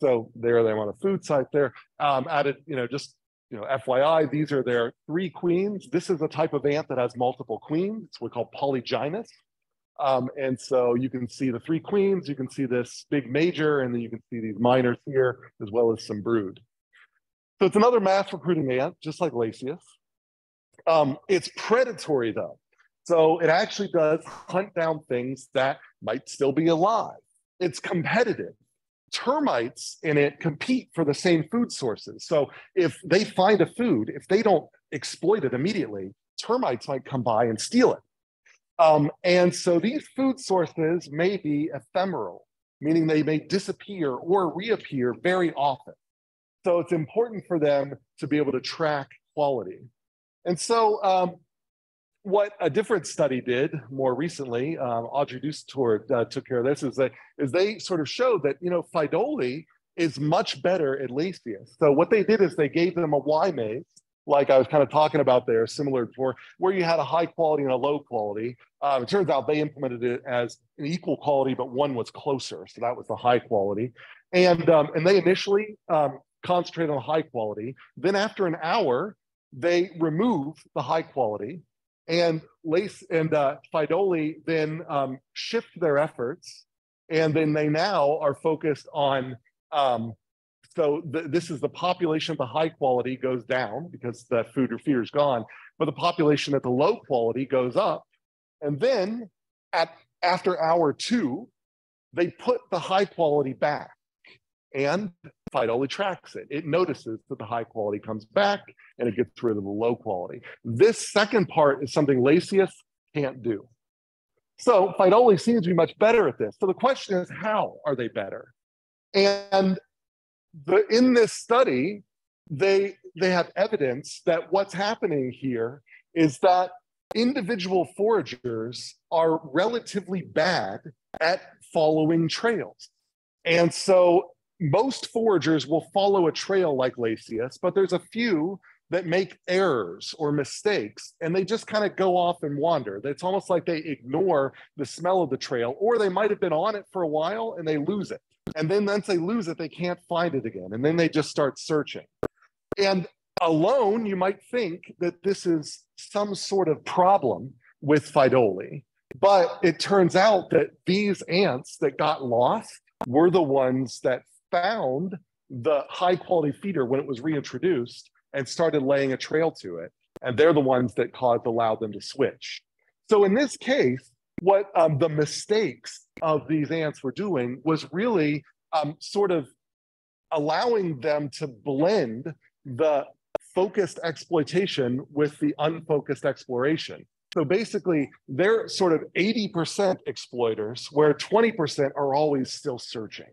Speaker 1: So there they want a food site there. Um, added, you know, just you know, FYI, these are their three queens. This is a type of ant that has multiple queens. It's what we call polygynous. Um, and so you can see the three queens, you can see this big major, and then you can see these minors here, as well as some brood. So it's another mass recruiting ant, just like Lasius. Um, it's predatory though. So it actually does hunt down things that might still be alive. It's competitive termites in it compete for the same food sources. So if they find a food, if they don't exploit it immediately, termites might come by and steal it. Um, and so these food sources may be ephemeral, meaning they may disappear or reappear very often. So it's important for them to be able to track quality. And so um, what a different study did more recently, um, Audrey Dussutour uh, took care of this, is that is they sort of showed that you know Pheidole is much better at Lasius. So what they did is they gave them a Y maze, like I was kind of talking about there, similar before, where you had a high quality and a low quality. Um, it turns out they implemented it as an equal quality, but one was closer, so that was the high quality. And um, and they initially um, concentrated on high quality. Then after an hour, they remove the high quality and Lace and uh, Pheidole then um, shift their efforts, and then they now are focused on. Um, so th this is the population of the high quality goes down because the food or fear is gone, but the population at the low quality goes up, and then at after hour two, they put the high quality back, and Pheidole tracks it. It notices that the high quality comes back and it gets rid of the low quality. This second part is something Lasius can't do. So Pheidole seems to be much better at this. So the question is, how are they better? And the, in this study, they, they have evidence that what's happening here is that individual foragers are relatively bad at following trails. And so most foragers will follow a trail like Lasius, but there's a few that make errors or mistakes and they just kind of go off and wander. It's almost like they ignore the smell of the trail, or they might have been on it for a while and they lose it. And then once they lose it, they can't find it again. And then they just start searching. And alone, you might think that this is some sort of problem with Pheidole. But it turns out that these ants that got lost were the ones that found the high quality feeder when it was reintroduced and started laying a trail to it. And they're the ones that caused allowed them to switch. So in this case, what um, the mistakes of these ants were doing was really um, sort of allowing them to blend the focused exploitation with the unfocused exploration. So basically, they're sort of 80% exploiters, where 20% are always still searching.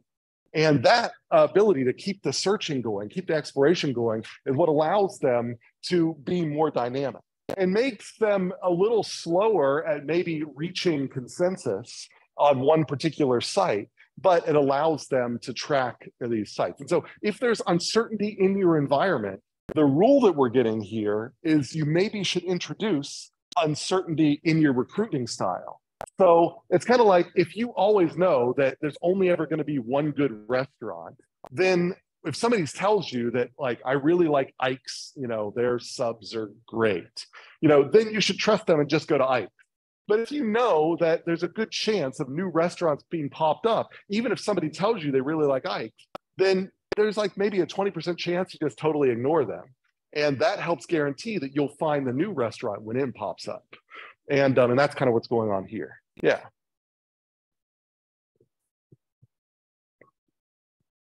Speaker 1: And that ability to keep the searching going, keep the exploration going, is what allows them to be more dynamic and makes them a little slower at maybe reaching consensus on one particular site, but it allows them to track these sites. And so if there's uncertainty in your environment, the rule that we're getting here is you maybe should introduce uncertainty in your recruiting style. So it's kind of like if you always know that there's only ever going to be one good restaurant, then if somebody tells you that like I really like Ike's, you know, their subs are great, you know, then you should trust them and just go to Ike's. But if you know that there's a good chance of new restaurants being popped up, even if somebody tells you they really like Ike's, then there's like maybe a 20% chance you just totally ignore them. And that helps guarantee that you'll find the new restaurant when it pops up. And, um, and that's kind of what's going on here. Yeah.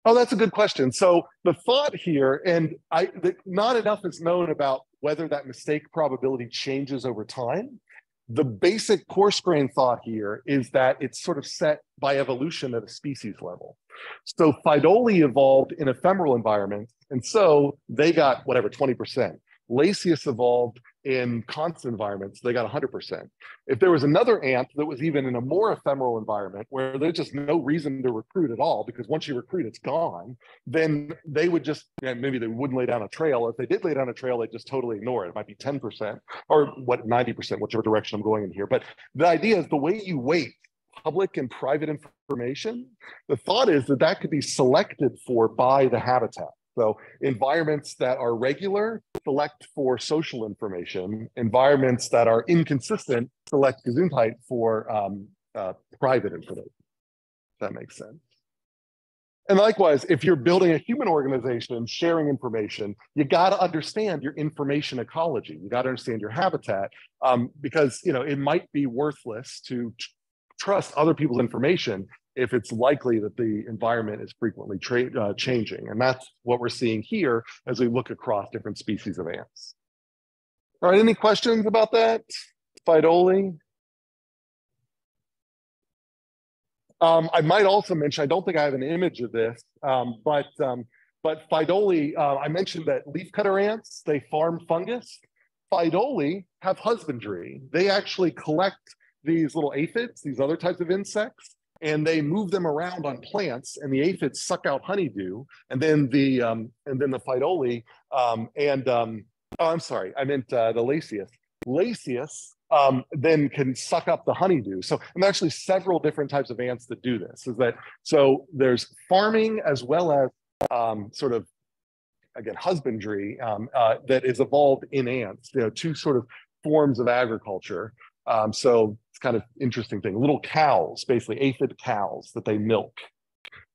Speaker 1: Oh, that's a good question. So the thought here, and I, the, not enough is known about whether that mistake probability changes over time. The basic coarse grain thought here is that it's sort of set by evolution at a species level. So Pheidole evolved in ephemeral environments, and so they got whatever, 20%. Lasius evolved in constant environments, they got 100%. If there was another ant that was even in a more ephemeral environment where there's just no reason to recruit at all, because once you recruit, it's gone, then they would just, and maybe they wouldn't lay down a trail. If they did lay down a trail, they just totally ignore it. It might be 10% or what 90%, whichever direction I'm going in here. But the idea is the way you weight public and private information, the thought is that that could be selected for by the habitat. So environments that are regular, select for social information. Environments that are inconsistent, select Gesundheit for um, uh, private information. That makes sense. And likewise, if you're building a human organization, sharing information, you got to understand your information ecology. You got to understand your habitat um, because you know it might be worthless to trust other people's information if it's likely that the environment is frequently uh, changing. And that's what we're seeing here as we look across different species of ants. All right, any questions about that? Pheidole? Um, I might also mention, I don't think I have an image of this, um, but um, but Pheidole, uh, I mentioned that leafcutter ants, they farm fungus. Pheidole have husbandry. They actually collect these little aphids, these other types of insects, and they move them around on plants and the aphids suck out honeydew and then the um, and then the pheidole um, and um, oh i'm sorry i meant uh, the lasius lasius um, then can suck up the honeydew. So and actually several different types of ants that do this is that so there's farming as well as um, sort of again husbandry um, uh, that is evolved in ants you know two sort of forms of agriculture um, so it's kind of interesting thing. Little cows, basically aphid cows that they milk.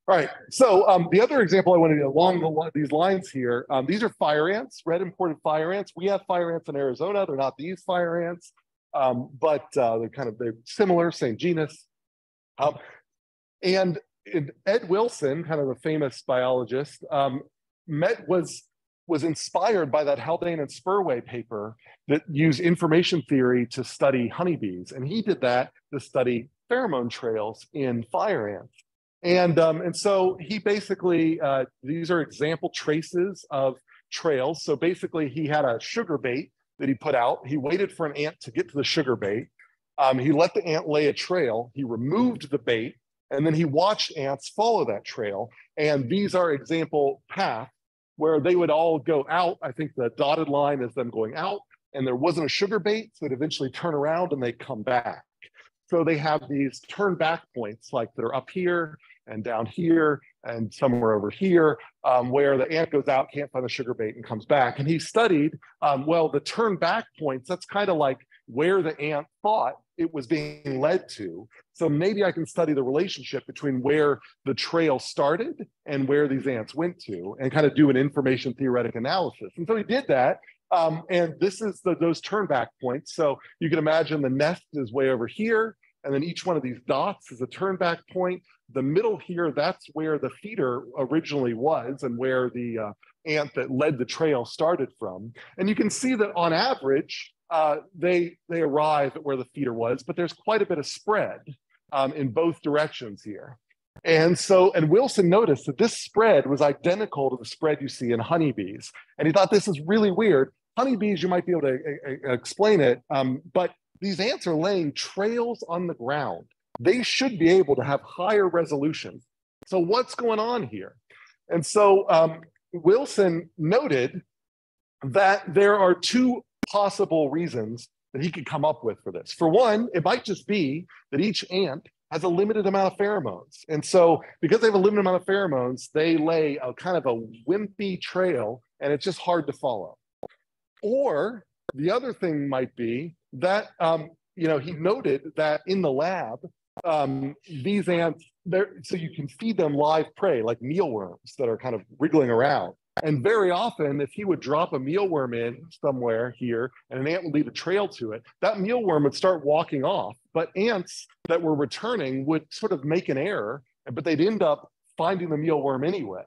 Speaker 1: All right. So um, the other example I wanted to along the, these lines here, um, these are fire ants, red imported fire ants. We have fire ants in Arizona. They're not these fire ants, um, but uh, they're kind of they're similar, same genus. Um, and Ed Wilson, kind of a famous biologist, um, met was was inspired by that Haldane and Spurway paper that used information theory to study honeybees. And he did that to study pheromone trails in fire ants. And, um, and so he basically, uh, these are example traces of trails. So basically he had a sugar bait that he put out. He waited for an ant to get to the sugar bait. Um, he let the ant lay a trail. He removed the bait and then he watched ants follow that trail. And these are example paths where they would all go out. I think the dotted line is them going out, and there wasn't a sugar bait, so it eventually turn around and they come back. So they have these turn back points like they're up here and down here and somewhere over here um, where the ant goes out, can't find the sugar bait and comes back. And he studied, um, well, the turn back points, that's kind of like where the ant thought it was being led to. So maybe I can study the relationship between where the trail started and where these ants went to and kind of do an information theoretic analysis. And so he did that. Um, and this is the, those turnback points. So you can imagine the nest is way over here. And then each one of these dots is a turnback point. The middle here, that's where the feeder originally was and where the uh, ant that led the trail started from. And you can see that on average, uh, they, they arrive at where the feeder was, but there's quite a bit of spread um, in both directions here. And so, and Wilson noticed that this spread was identical to the spread you see in honeybees. And he thought this is really weird. Honeybees, you might be able to uh, uh, explain it, um, but these ants are laying trails on the ground. They should be able to have higher resolution. So what's going on here? And so um, Wilson noted that there are two possible reasons that he could come up with for this. For one, it might just be that each ant has a limited amount of pheromones. And so because they have a limited amount of pheromones, they lay a kind of a wimpy trail and it's just hard to follow. Or the other thing might be that, um, you know, he noted that in the lab, um, these ants, so you can feed them live prey like mealworms that are kind of wriggling around. And very often, if he would drop a mealworm in somewhere here and an ant would leave a trail to it, that mealworm would start walking off. But ants that were returning would sort of make an error, but they'd end up finding the mealworm anyway.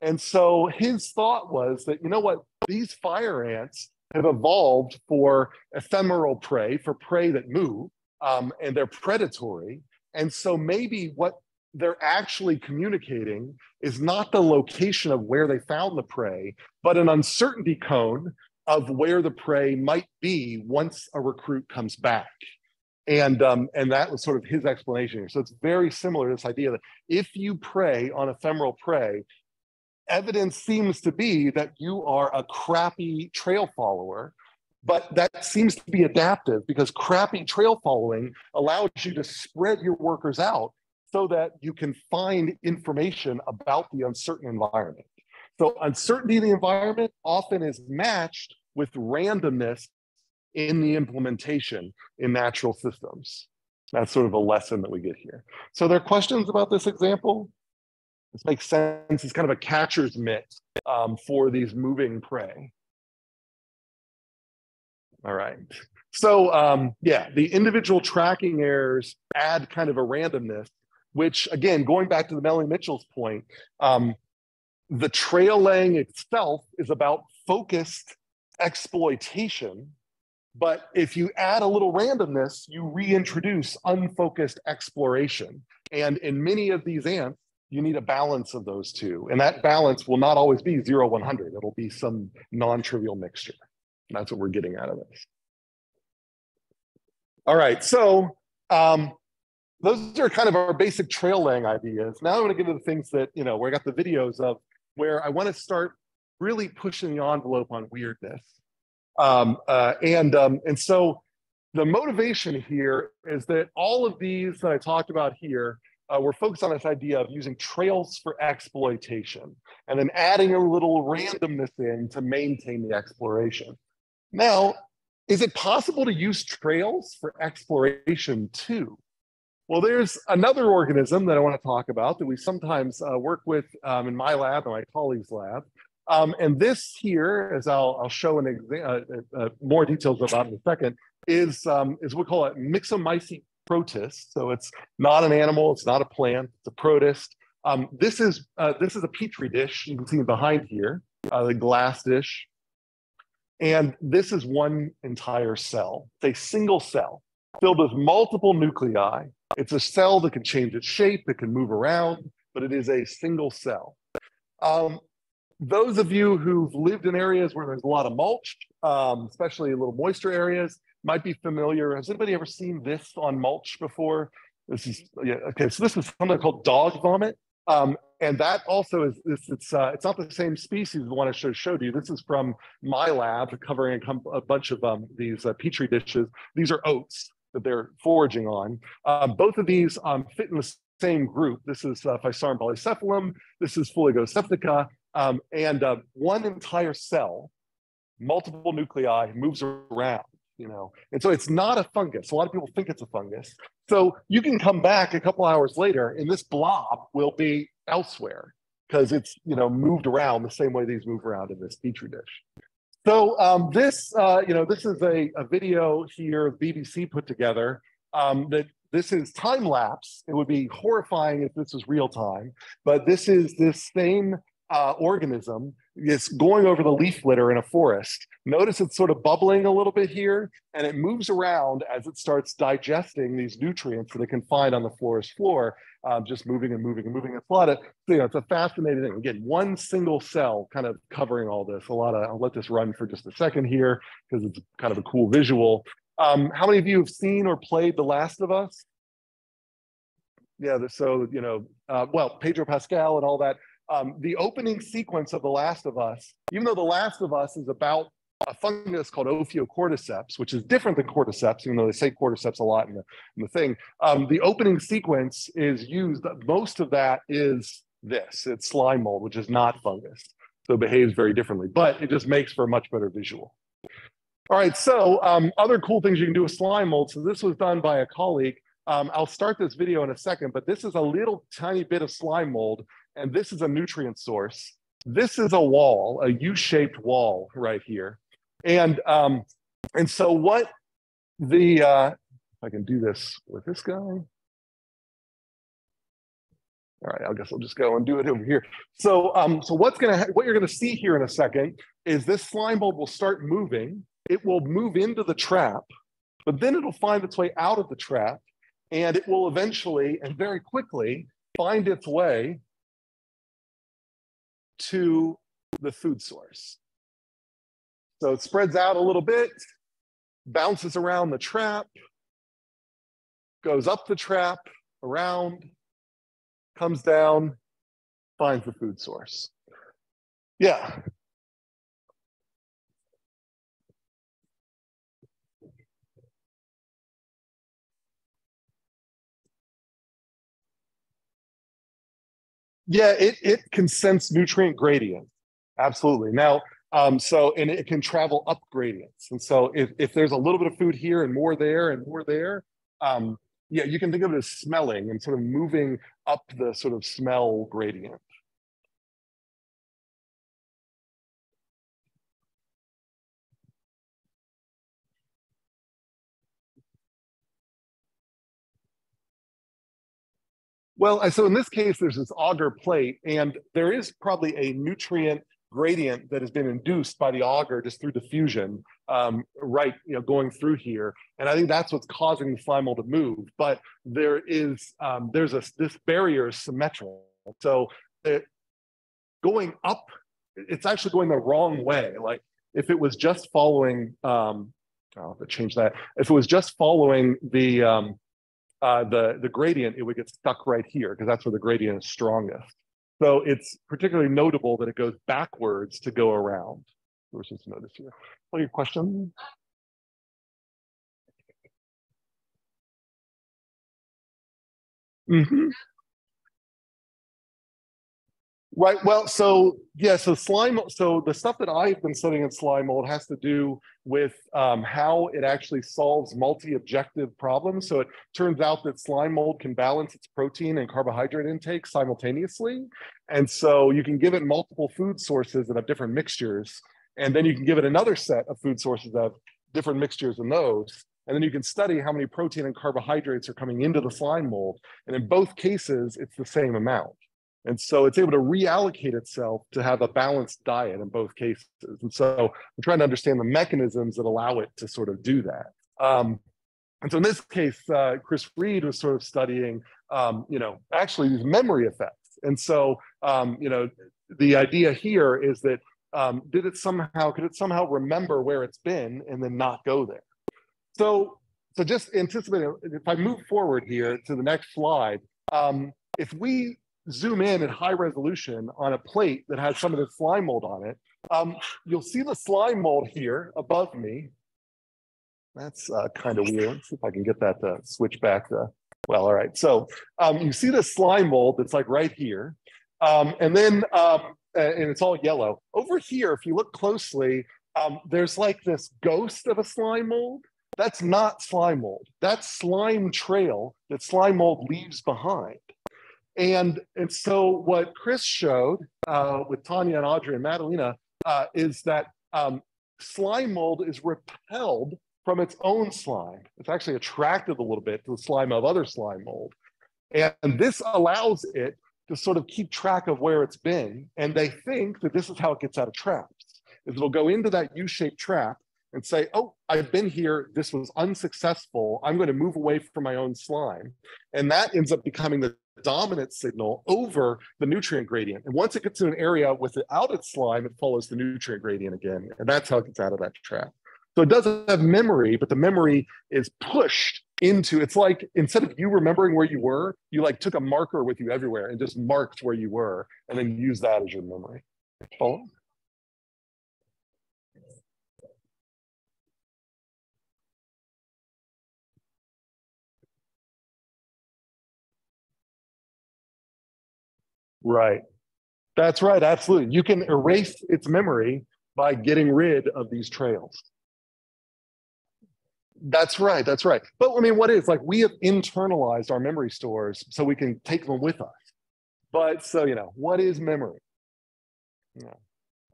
Speaker 1: And so his thought was that, you know what, these fire ants have evolved for ephemeral prey, for prey that move, um, and they're predatory. And so maybe what they're actually communicating is not the location of where they found the prey, but an uncertainty cone of where the prey might be once a recruit comes back. And, um, and that was sort of his explanation here. So it's very similar to this idea that if you prey on ephemeral prey, evidence seems to be that you are a crappy trail follower but that seems to be adaptive because crappy trail following allows you to spread your workers out so that you can find information about the uncertain environment. So uncertainty in the environment often is matched with randomness in the implementation in natural systems. That's sort of a lesson that we get here. So there are questions about this example? This makes sense. It's kind of a catcher's mitt um, for these moving prey. All right. So um, yeah, the individual tracking errors add kind of a randomness which again, going back to the Melanie Mitchell's point, um, the trail laying itself is about focused exploitation. But if you add a little randomness, you reintroduce unfocused exploration. And in many of these ants, you need a balance of those two. And that balance will not always be zero, 100. It'll be some non-trivial mixture. And that's what we're getting out of this. All right, so um, those are kind of our basic trail laying ideas. Now I want to get into the things that, you know, where I got the videos of where I want to start really pushing the envelope on weirdness. Um, uh, and, um, and so the motivation here is that all of these that I talked about here, uh, we're focused on this idea of using trails for exploitation and then adding a little randomness in to maintain the exploration. Now, is it possible to use trails for exploration too? Well, there's another organism that I want to talk about that we sometimes uh, work with um, in my lab and my colleagues' lab. Um, and this here, as I'll, I'll show an uh, uh, more details about in a second, is, um, is we call it Myxomycete protist. So it's not an animal, it's not a plant, it's a protist. Um, this is uh, this is a petri dish. You can see behind here, uh, the glass dish. And this is one entire cell. It's a single cell filled with multiple nuclei it's a cell that can change its shape, it can move around, but it is a single cell. Um, those of you who've lived in areas where there's a lot of mulch, um, especially little moisture areas, might be familiar. Has anybody ever seen this on mulch before? This is yeah, okay. So this is something called dog vomit, um, and that also is it's uh, it's not the same species the one I showed you. This is from my lab, covering a, a bunch of um, these uh, petri dishes. These are oats that they're foraging on. Um, both of these um, fit in the same group. This is uh, Physarum polycephalum. This is Fuligo septica. Um, and uh, one entire cell, multiple nuclei, moves around, you know. And so it's not a fungus. A lot of people think it's a fungus. So you can come back a couple hours later and this blob will be elsewhere because it's, you know, moved around the same way these move around in this petri dish. So um, this, uh, you know, this is a, a video here BBC put together um, that this is time lapse. It would be horrifying if this was real time, but this is this same uh, organism is going over the leaf litter in a forest. Notice it's sort of bubbling a little bit here, and it moves around as it starts digesting these nutrients that it can find on the forest floor, um, just moving and moving and moving. It's a lot of, you know, it's a fascinating thing. Again, one single cell kind of covering all this. A lot of, I'll let this run for just a second here because it's kind of a cool visual. Um, how many of you have seen or played The Last of Us? Yeah, so, you know, uh, well, Pedro Pascal and all that. Um, the opening sequence of The Last of Us, even though The Last of Us is about a fungus called Ophiocordyceps, which is different than cordyceps, even though they say cordyceps a lot in the, in the thing. Um, the opening sequence is used, most of that is this, it's slime mold, which is not fungus. So it behaves very differently, but it just makes for a much better visual. All right, so um, other cool things you can do with slime mold. So this was done by a colleague. Um, I'll start this video in a second, but this is a little tiny bit of slime mold, and this is a nutrient source. This is a wall, a U-shaped wall right here. And, um, and so what the, uh, if I can do this with this guy. All right, I guess I'll just go and do it over here. So, um, so what's gonna, what you're gonna see here in a second is this slime mold will start moving. It will move into the trap, but then it'll find its way out of the trap and it will eventually and very quickly find its way to the food source. So it spreads out a little bit, bounces around the trap, goes up the trap, around, comes down, finds the food source. Yeah, Yeah, it, it can sense nutrient gradient. Absolutely. Now, um, so, and it can travel up gradients. And so if, if there's a little bit of food here and more there and more there, um, yeah, you can think of it as smelling and sort of moving up the sort of smell gradient. Well, so in this case, there's this agar plate, and there is probably a nutrient gradient that has been induced by the agar just through diffusion, um, right, you know, going through here. And I think that's what's causing the slime mold to move. But there is, um, there's a, this barrier is symmetrical. So it, going up, it's actually going the wrong way. Like if it was just following, um, I'll have to change that. If it was just following the, um, uh, the, the gradient, it would get stuck right here because that's where the gradient is strongest. So it's particularly notable that it goes backwards to go around. There's just notice here. What are your questions? Mm -hmm. Right. Well, so yeah, so slime. So the stuff that I've been studying in slime mold has to do with um, how it actually solves multi-objective problems. So it turns out that slime mold can balance its protein and carbohydrate intake simultaneously, and so you can give it multiple food sources that have different mixtures, and then you can give it another set of food sources that have different mixtures in those. And then you can study how many protein and carbohydrates are coming into the slime mold. And in both cases, it's the same amount. And so it's able to reallocate itself to have a balanced diet in both cases. And so I'm trying to understand the mechanisms that allow it to sort of do that. Um, and so in this case, uh, Chris Reid was sort of studying, um, you know, actually these memory effects. And so, um, you know, the idea here is that um, did it somehow, could it somehow remember where it's been and then not go there? So, so just anticipating, if I move forward here to the next slide, um, if we zoom in at high resolution on a plate that has some of the slime mold on it, um, you'll see the slime mold here above me. That's uh, kind of weird. Let's see if I can get that to switch back to Well, all right. So um, you see the slime mold that's like right here. Um, and then, um, and it's all yellow. Over here, if you look closely, um, there's like this ghost of a slime mold. That's not slime mold. That's slime trail that slime mold leaves behind. And, and so what Chris showed uh, with Tanya and Audrey and Madalena uh, is that um, slime mold is repelled from its own slime. It's actually attracted a little bit to the slime of other slime mold. And this allows it to sort of keep track of where it's been. And they think that this is how it gets out of traps, is it'll go into that U-shaped trap and say, oh, I've been here, this was unsuccessful, I'm going to move away from my own slime. And that ends up becoming the dominant signal over the nutrient gradient. And once it gets to an area without its slime, it follows the nutrient gradient again. And that's how it gets out of that trap. So it doesn't have memory, but the memory is pushed into it's like instead of you remembering where you were, you like took a marker with you everywhere and just marked where you were and then use that as your memory. Follow? Right. That's right. Absolutely. You can erase its memory by getting rid of these trails. That's right. That's right. But I mean, what is like we have internalized our memory stores so we can take them with us. But so, you know, what is memory?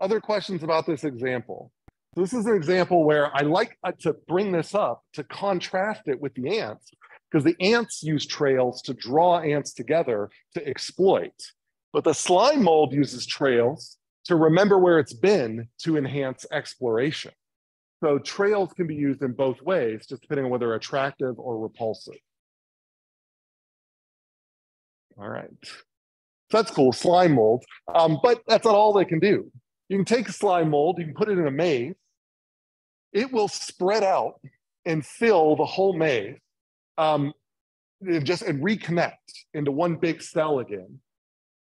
Speaker 1: Other questions about this example? This is an example where I like uh, to bring this up to contrast it with the ants because the ants use trails to draw ants together to exploit. But the slime mold uses trails to remember where it's been to enhance exploration. So trails can be used in both ways, just depending on whether attractive or repulsive. All right. So that's cool, slime mold. Um, but that's not all they can do. You can take a slime mold, you can put it in a maze. It will spread out and fill the whole maze um, and just and reconnect into one big cell again.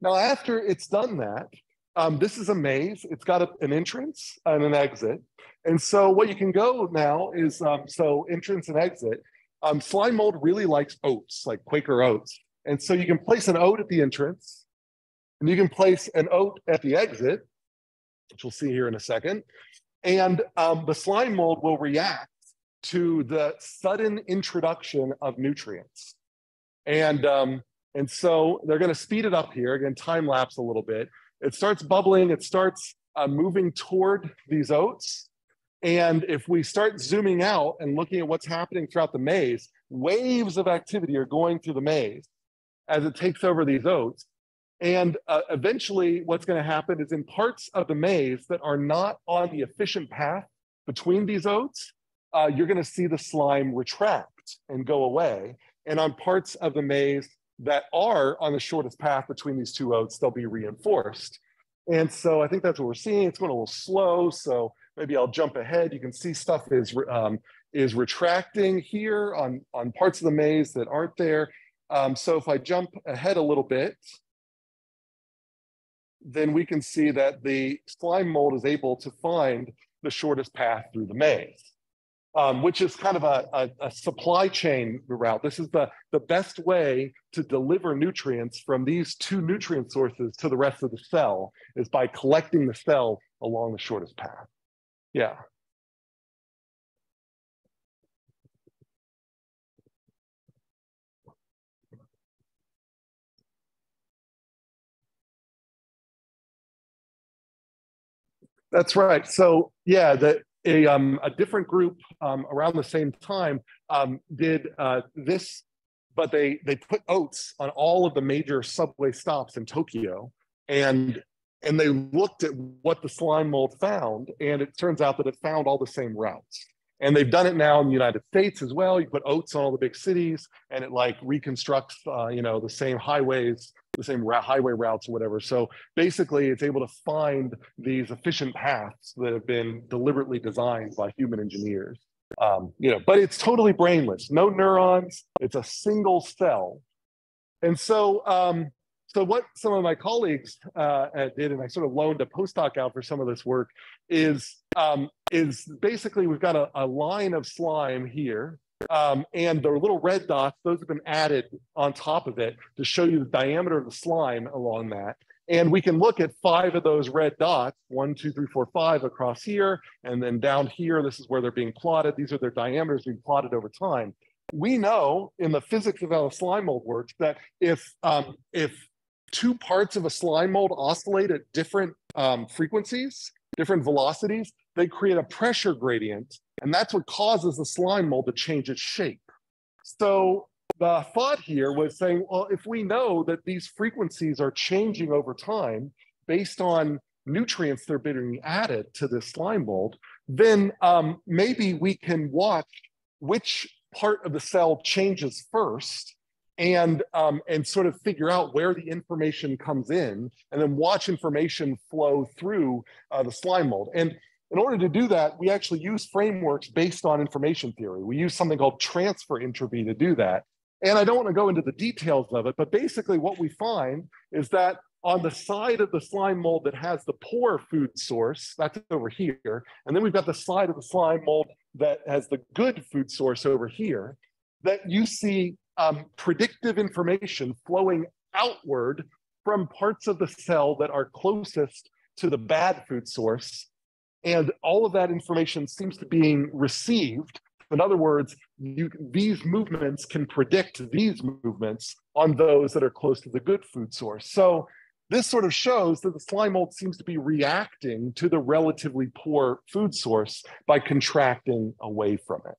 Speaker 1: Now, after it's done that, um, this is a maze. It's got a, an entrance and an exit. And so what you can go now is, um, so entrance and exit. Um, slime mold really likes oats, like Quaker oats. And so you can place an oat at the entrance and you can place an oat at the exit, which we'll see here in a second. And um, the slime mold will react to the sudden introduction of nutrients. And um, and so they're going to speed it up here, again, time lapse a little bit. It starts bubbling, it starts uh, moving toward these oats. And if we start zooming out and looking at what's happening throughout the maze, waves of activity are going through the maze as it takes over these oats. And uh, eventually, what's going to happen is in parts of the maze that are not on the efficient path between these oats, uh, you're going to see the slime retract and go away. And on parts of the maze that are on the shortest path between these two oats, they'll be reinforced. And so I think that's what we're seeing. It's going a little slow. So maybe I'll jump ahead. You can see stuff is, um, is retracting here on, on parts of the maze that aren't there. Um, so if I jump ahead a little bit, then we can see that the slime mold is able to find the shortest path through the maze um, which is kind of a, a, a, supply chain route. This is the, the best way to deliver nutrients from these two nutrient sources to the rest of the cell is by collecting the cell along the shortest path. Yeah. That's right. So yeah, the a, um, a different group um, around the same time um, did uh, this, but they they put oats on all of the major subway stops in Tokyo, and and they looked at what the slime mold found, and it turns out that it found all the same routes. And they've done it now in the United States as well. You put oats on all the big cities, and it like reconstructs, uh, you know, the same highways the same highway routes or whatever. So basically, it's able to find these efficient paths that have been deliberately designed by human engineers. Um, you know, but it's totally brainless, no neurons. It's a single cell, and so um, so what some of my colleagues uh, did, and I sort of loaned a postdoc out for some of this work, is um, is basically we've got a, a line of slime here, Um, and the little red dots, those have been added on top of it to show you the diameter of the slime along that. And we can look at five of those red dots, one, two, three, four, five across here. And then down here, this is where they're being plotted. These are their diameters being plotted over time. We know in the physics of how a slime mold works that if, um, if two parts of a slime mold oscillate at different um, frequencies, different velocities, they create a pressure gradient. And that's what causes the slime mold to change its shape. So the thought here was saying, well, if we know that these frequencies are changing over time based on nutrients that are being added to this slime mold, then um, maybe we can watch which part of the cell changes first and um, and sort of figure out where the information comes in and then watch information flow through uh, the slime mold. And in order to do that, we actually use frameworks based on information theory. We use something called transfer entropy to do that. And I don't want to go into the details of it, but basically what we find is that on the side of the slime mold that has the poor food source, that's over here, and then we've got the side of the slime mold that has the good food source over here, that you see um, predictive information flowing outward from parts of the cell that are closest to the bad food source. And all of that information seems to be being received in other words, you, these movements can predict these movements on those that are close to the good food source. So this sort of shows that the slime mold seems to be reacting to the relatively poor food source by contracting away from it.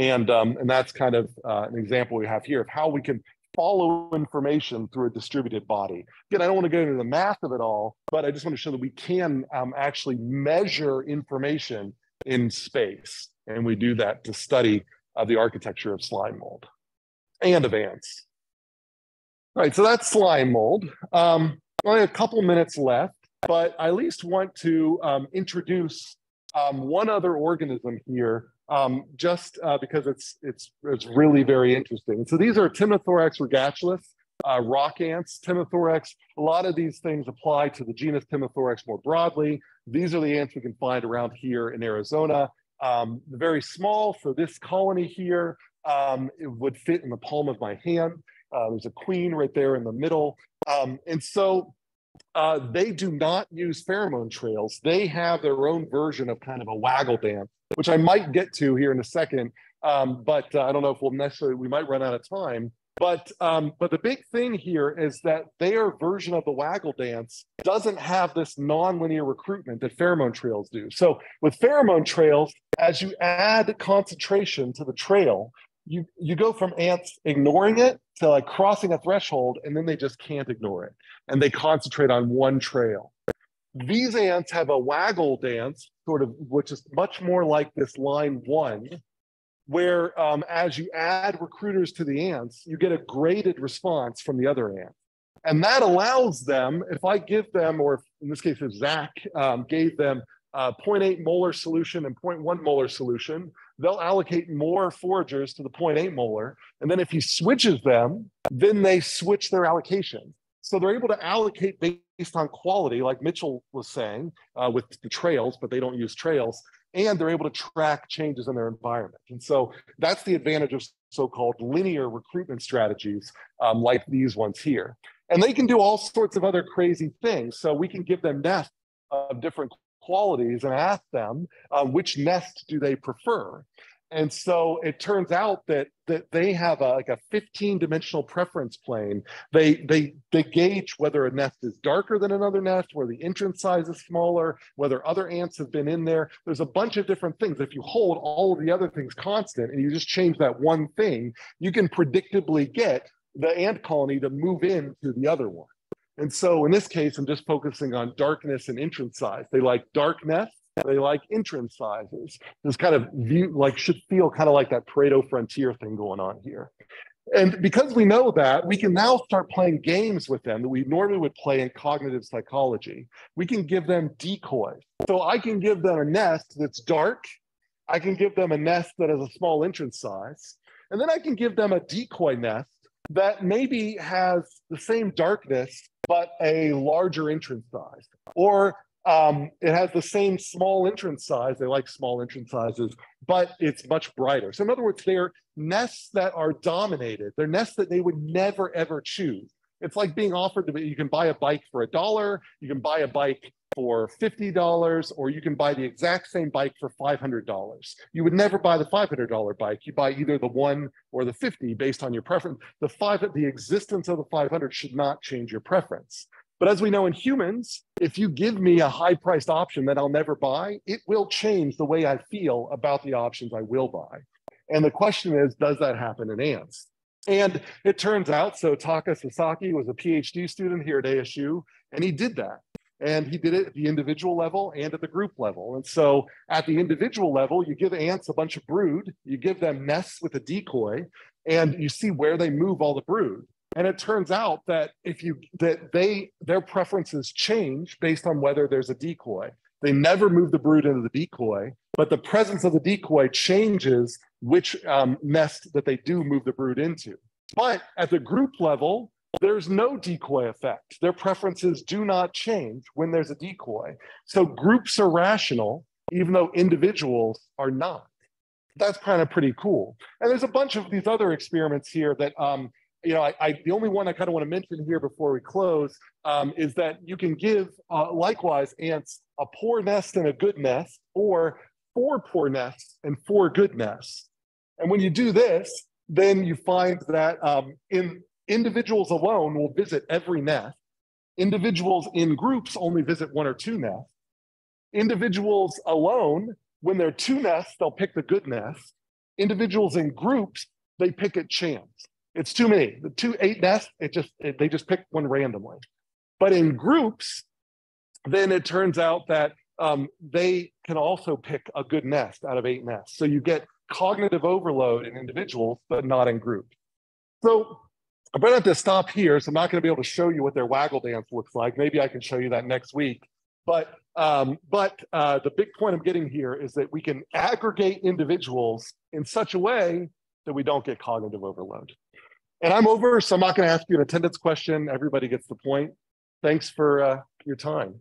Speaker 1: And, um, and that's kind of uh, an example we have here of how we can follow information through a distributed body. Again, I don't want to go into the math of it all, but I just want to show that we can um, actually measure information in space. And we do that to study uh, the architecture of slime mold and of ants. All right, so that's slime mold. Um, only a couple minutes left, but I at least want to um, introduce um, one other organism here, um, just uh, because it's it's it's really very interesting. So these are Temnothorax rugatulus, uh, rock ants, Temnothorax. A lot of these things apply to the genus Temnothorax more broadly. These are the ants we can find around here in Arizona. Um, very small, so this colony here, um, it would fit in the palm of my hand. Uh, there's a queen right there in the middle. Um, and so uh, they do not use pheromone trails. They have their own version of kind of a waggle dance, which I might get to here in a second. Um, but uh, I don't know if we'll necessarily, we might run out of time. But um, but the big thing here is that their version of the waggle dance doesn't have this nonlinear recruitment that pheromone trails do. So with pheromone trails, as you add concentration to the trail, you you go from ants ignoring it to like crossing a threshold, and then they just can't ignore it, and they concentrate on one trail. These ants have a waggle dance, sort of, which is much more like this line one, where um, as you add recruiters to the ants, you get a graded response from the other ants. And that allows them, if I give them, or in this case, if Zach um, gave them a 0.8 molar solution and 0.1 molar solution, they'll allocate more foragers to the 0.8 molar. And then if he switches them, then they switch their allocation. So they're able to allocate based on quality, like Mitchell was saying, uh, with the trails, but they don't use trails and they're able to track changes in their environment. And so that's the advantage of so-called linear recruitment strategies um, like these ones here. And they can do all sorts of other crazy things. So we can give them nests of different qualities and ask them uh, which nest do they prefer. And so it turns out that that they have a, like a 15 dimensional preference plane. They they they gauge whether a nest is darker than another nest, where the entrance size is smaller, whether other ants have been in there. There's a bunch of different things. If you hold all of the other things constant and you just change that one thing, you can predictably get the ant colony to move into the other one. And so in this case, I'm just focusing on darkness and entrance size. They like dark nests they like entrance sizes. This kind of view, like should feel kind of like that Pareto frontier thing going on here. And because we know that, we can now start playing games with them that we normally would play in cognitive psychology. We can give them decoys. So I can give them a nest that's dark. I can give them a nest that has a small entrance size. And then I can give them a decoy nest that maybe has the same darkness, but a larger entrance size. Or Um, it has the same small entrance size. They like small entrance sizes, but it's much brighter. So in other words, they're nests that are dominated. They're nests that they would never, ever choose. It's like being offered to be, you can buy a bike for a dollar, you can buy a bike for $50, or you can buy the exact same bike for $500. You would never buy the $500 bike. You buy either the one or the 50 based on your preference. The five, the existence of the 500 should not change your preference. But as we know in humans, if you give me a high priced option that I'll never buy, it will change the way I feel about the options I will buy. And the question is, does that happen in ants? And it turns out, so Taka Sasaki was a PhD student here at ASU, and he did that. And he did it at the individual level and at the group level. And so at the individual level, you give ants a bunch of brood, you give them nests with a decoy, and you see where they move all the brood. And it turns out that if you that they their preferences change based on whether there's a decoy. They never move the brood into the decoy, but the presence of the decoy changes which um, nest that they do move the brood into. But at the group level, there's no decoy effect. Their preferences do not change when there's a decoy. So groups are rational, even though individuals are not. That's kind of pretty cool. And there's a bunch of these other experiments here that um, you know, I, I, the only one I kind of want to mention here before we close um, is that you can give, uh, likewise, ants a poor nest and a good nest, or four poor nests and four good nests. And when you do this, then you find that um, in individuals alone will visit every nest. Individuals in groups only visit one or two nests. Individuals alone, when there are two nests, they'll pick the good nest. Individuals in groups, they pick at chance. It's too many. The two eight nests, it just it, they just pick one randomly. But in groups, then it turns out that um, they can also pick a good nest out of eight nests. So you get cognitive overload in individuals, but not in groups. So I'm going to have to stop here. So I'm not going to be able to show you what their waggle dance looks like. Maybe I can show you that next week. But um, but uh, the big point I'm getting here is that we can aggregate individuals in such a way that we don't get cognitive overload. And I'm over, so I'm not going to ask you an attendance question. Everybody gets the point. Thanks for uh, your time.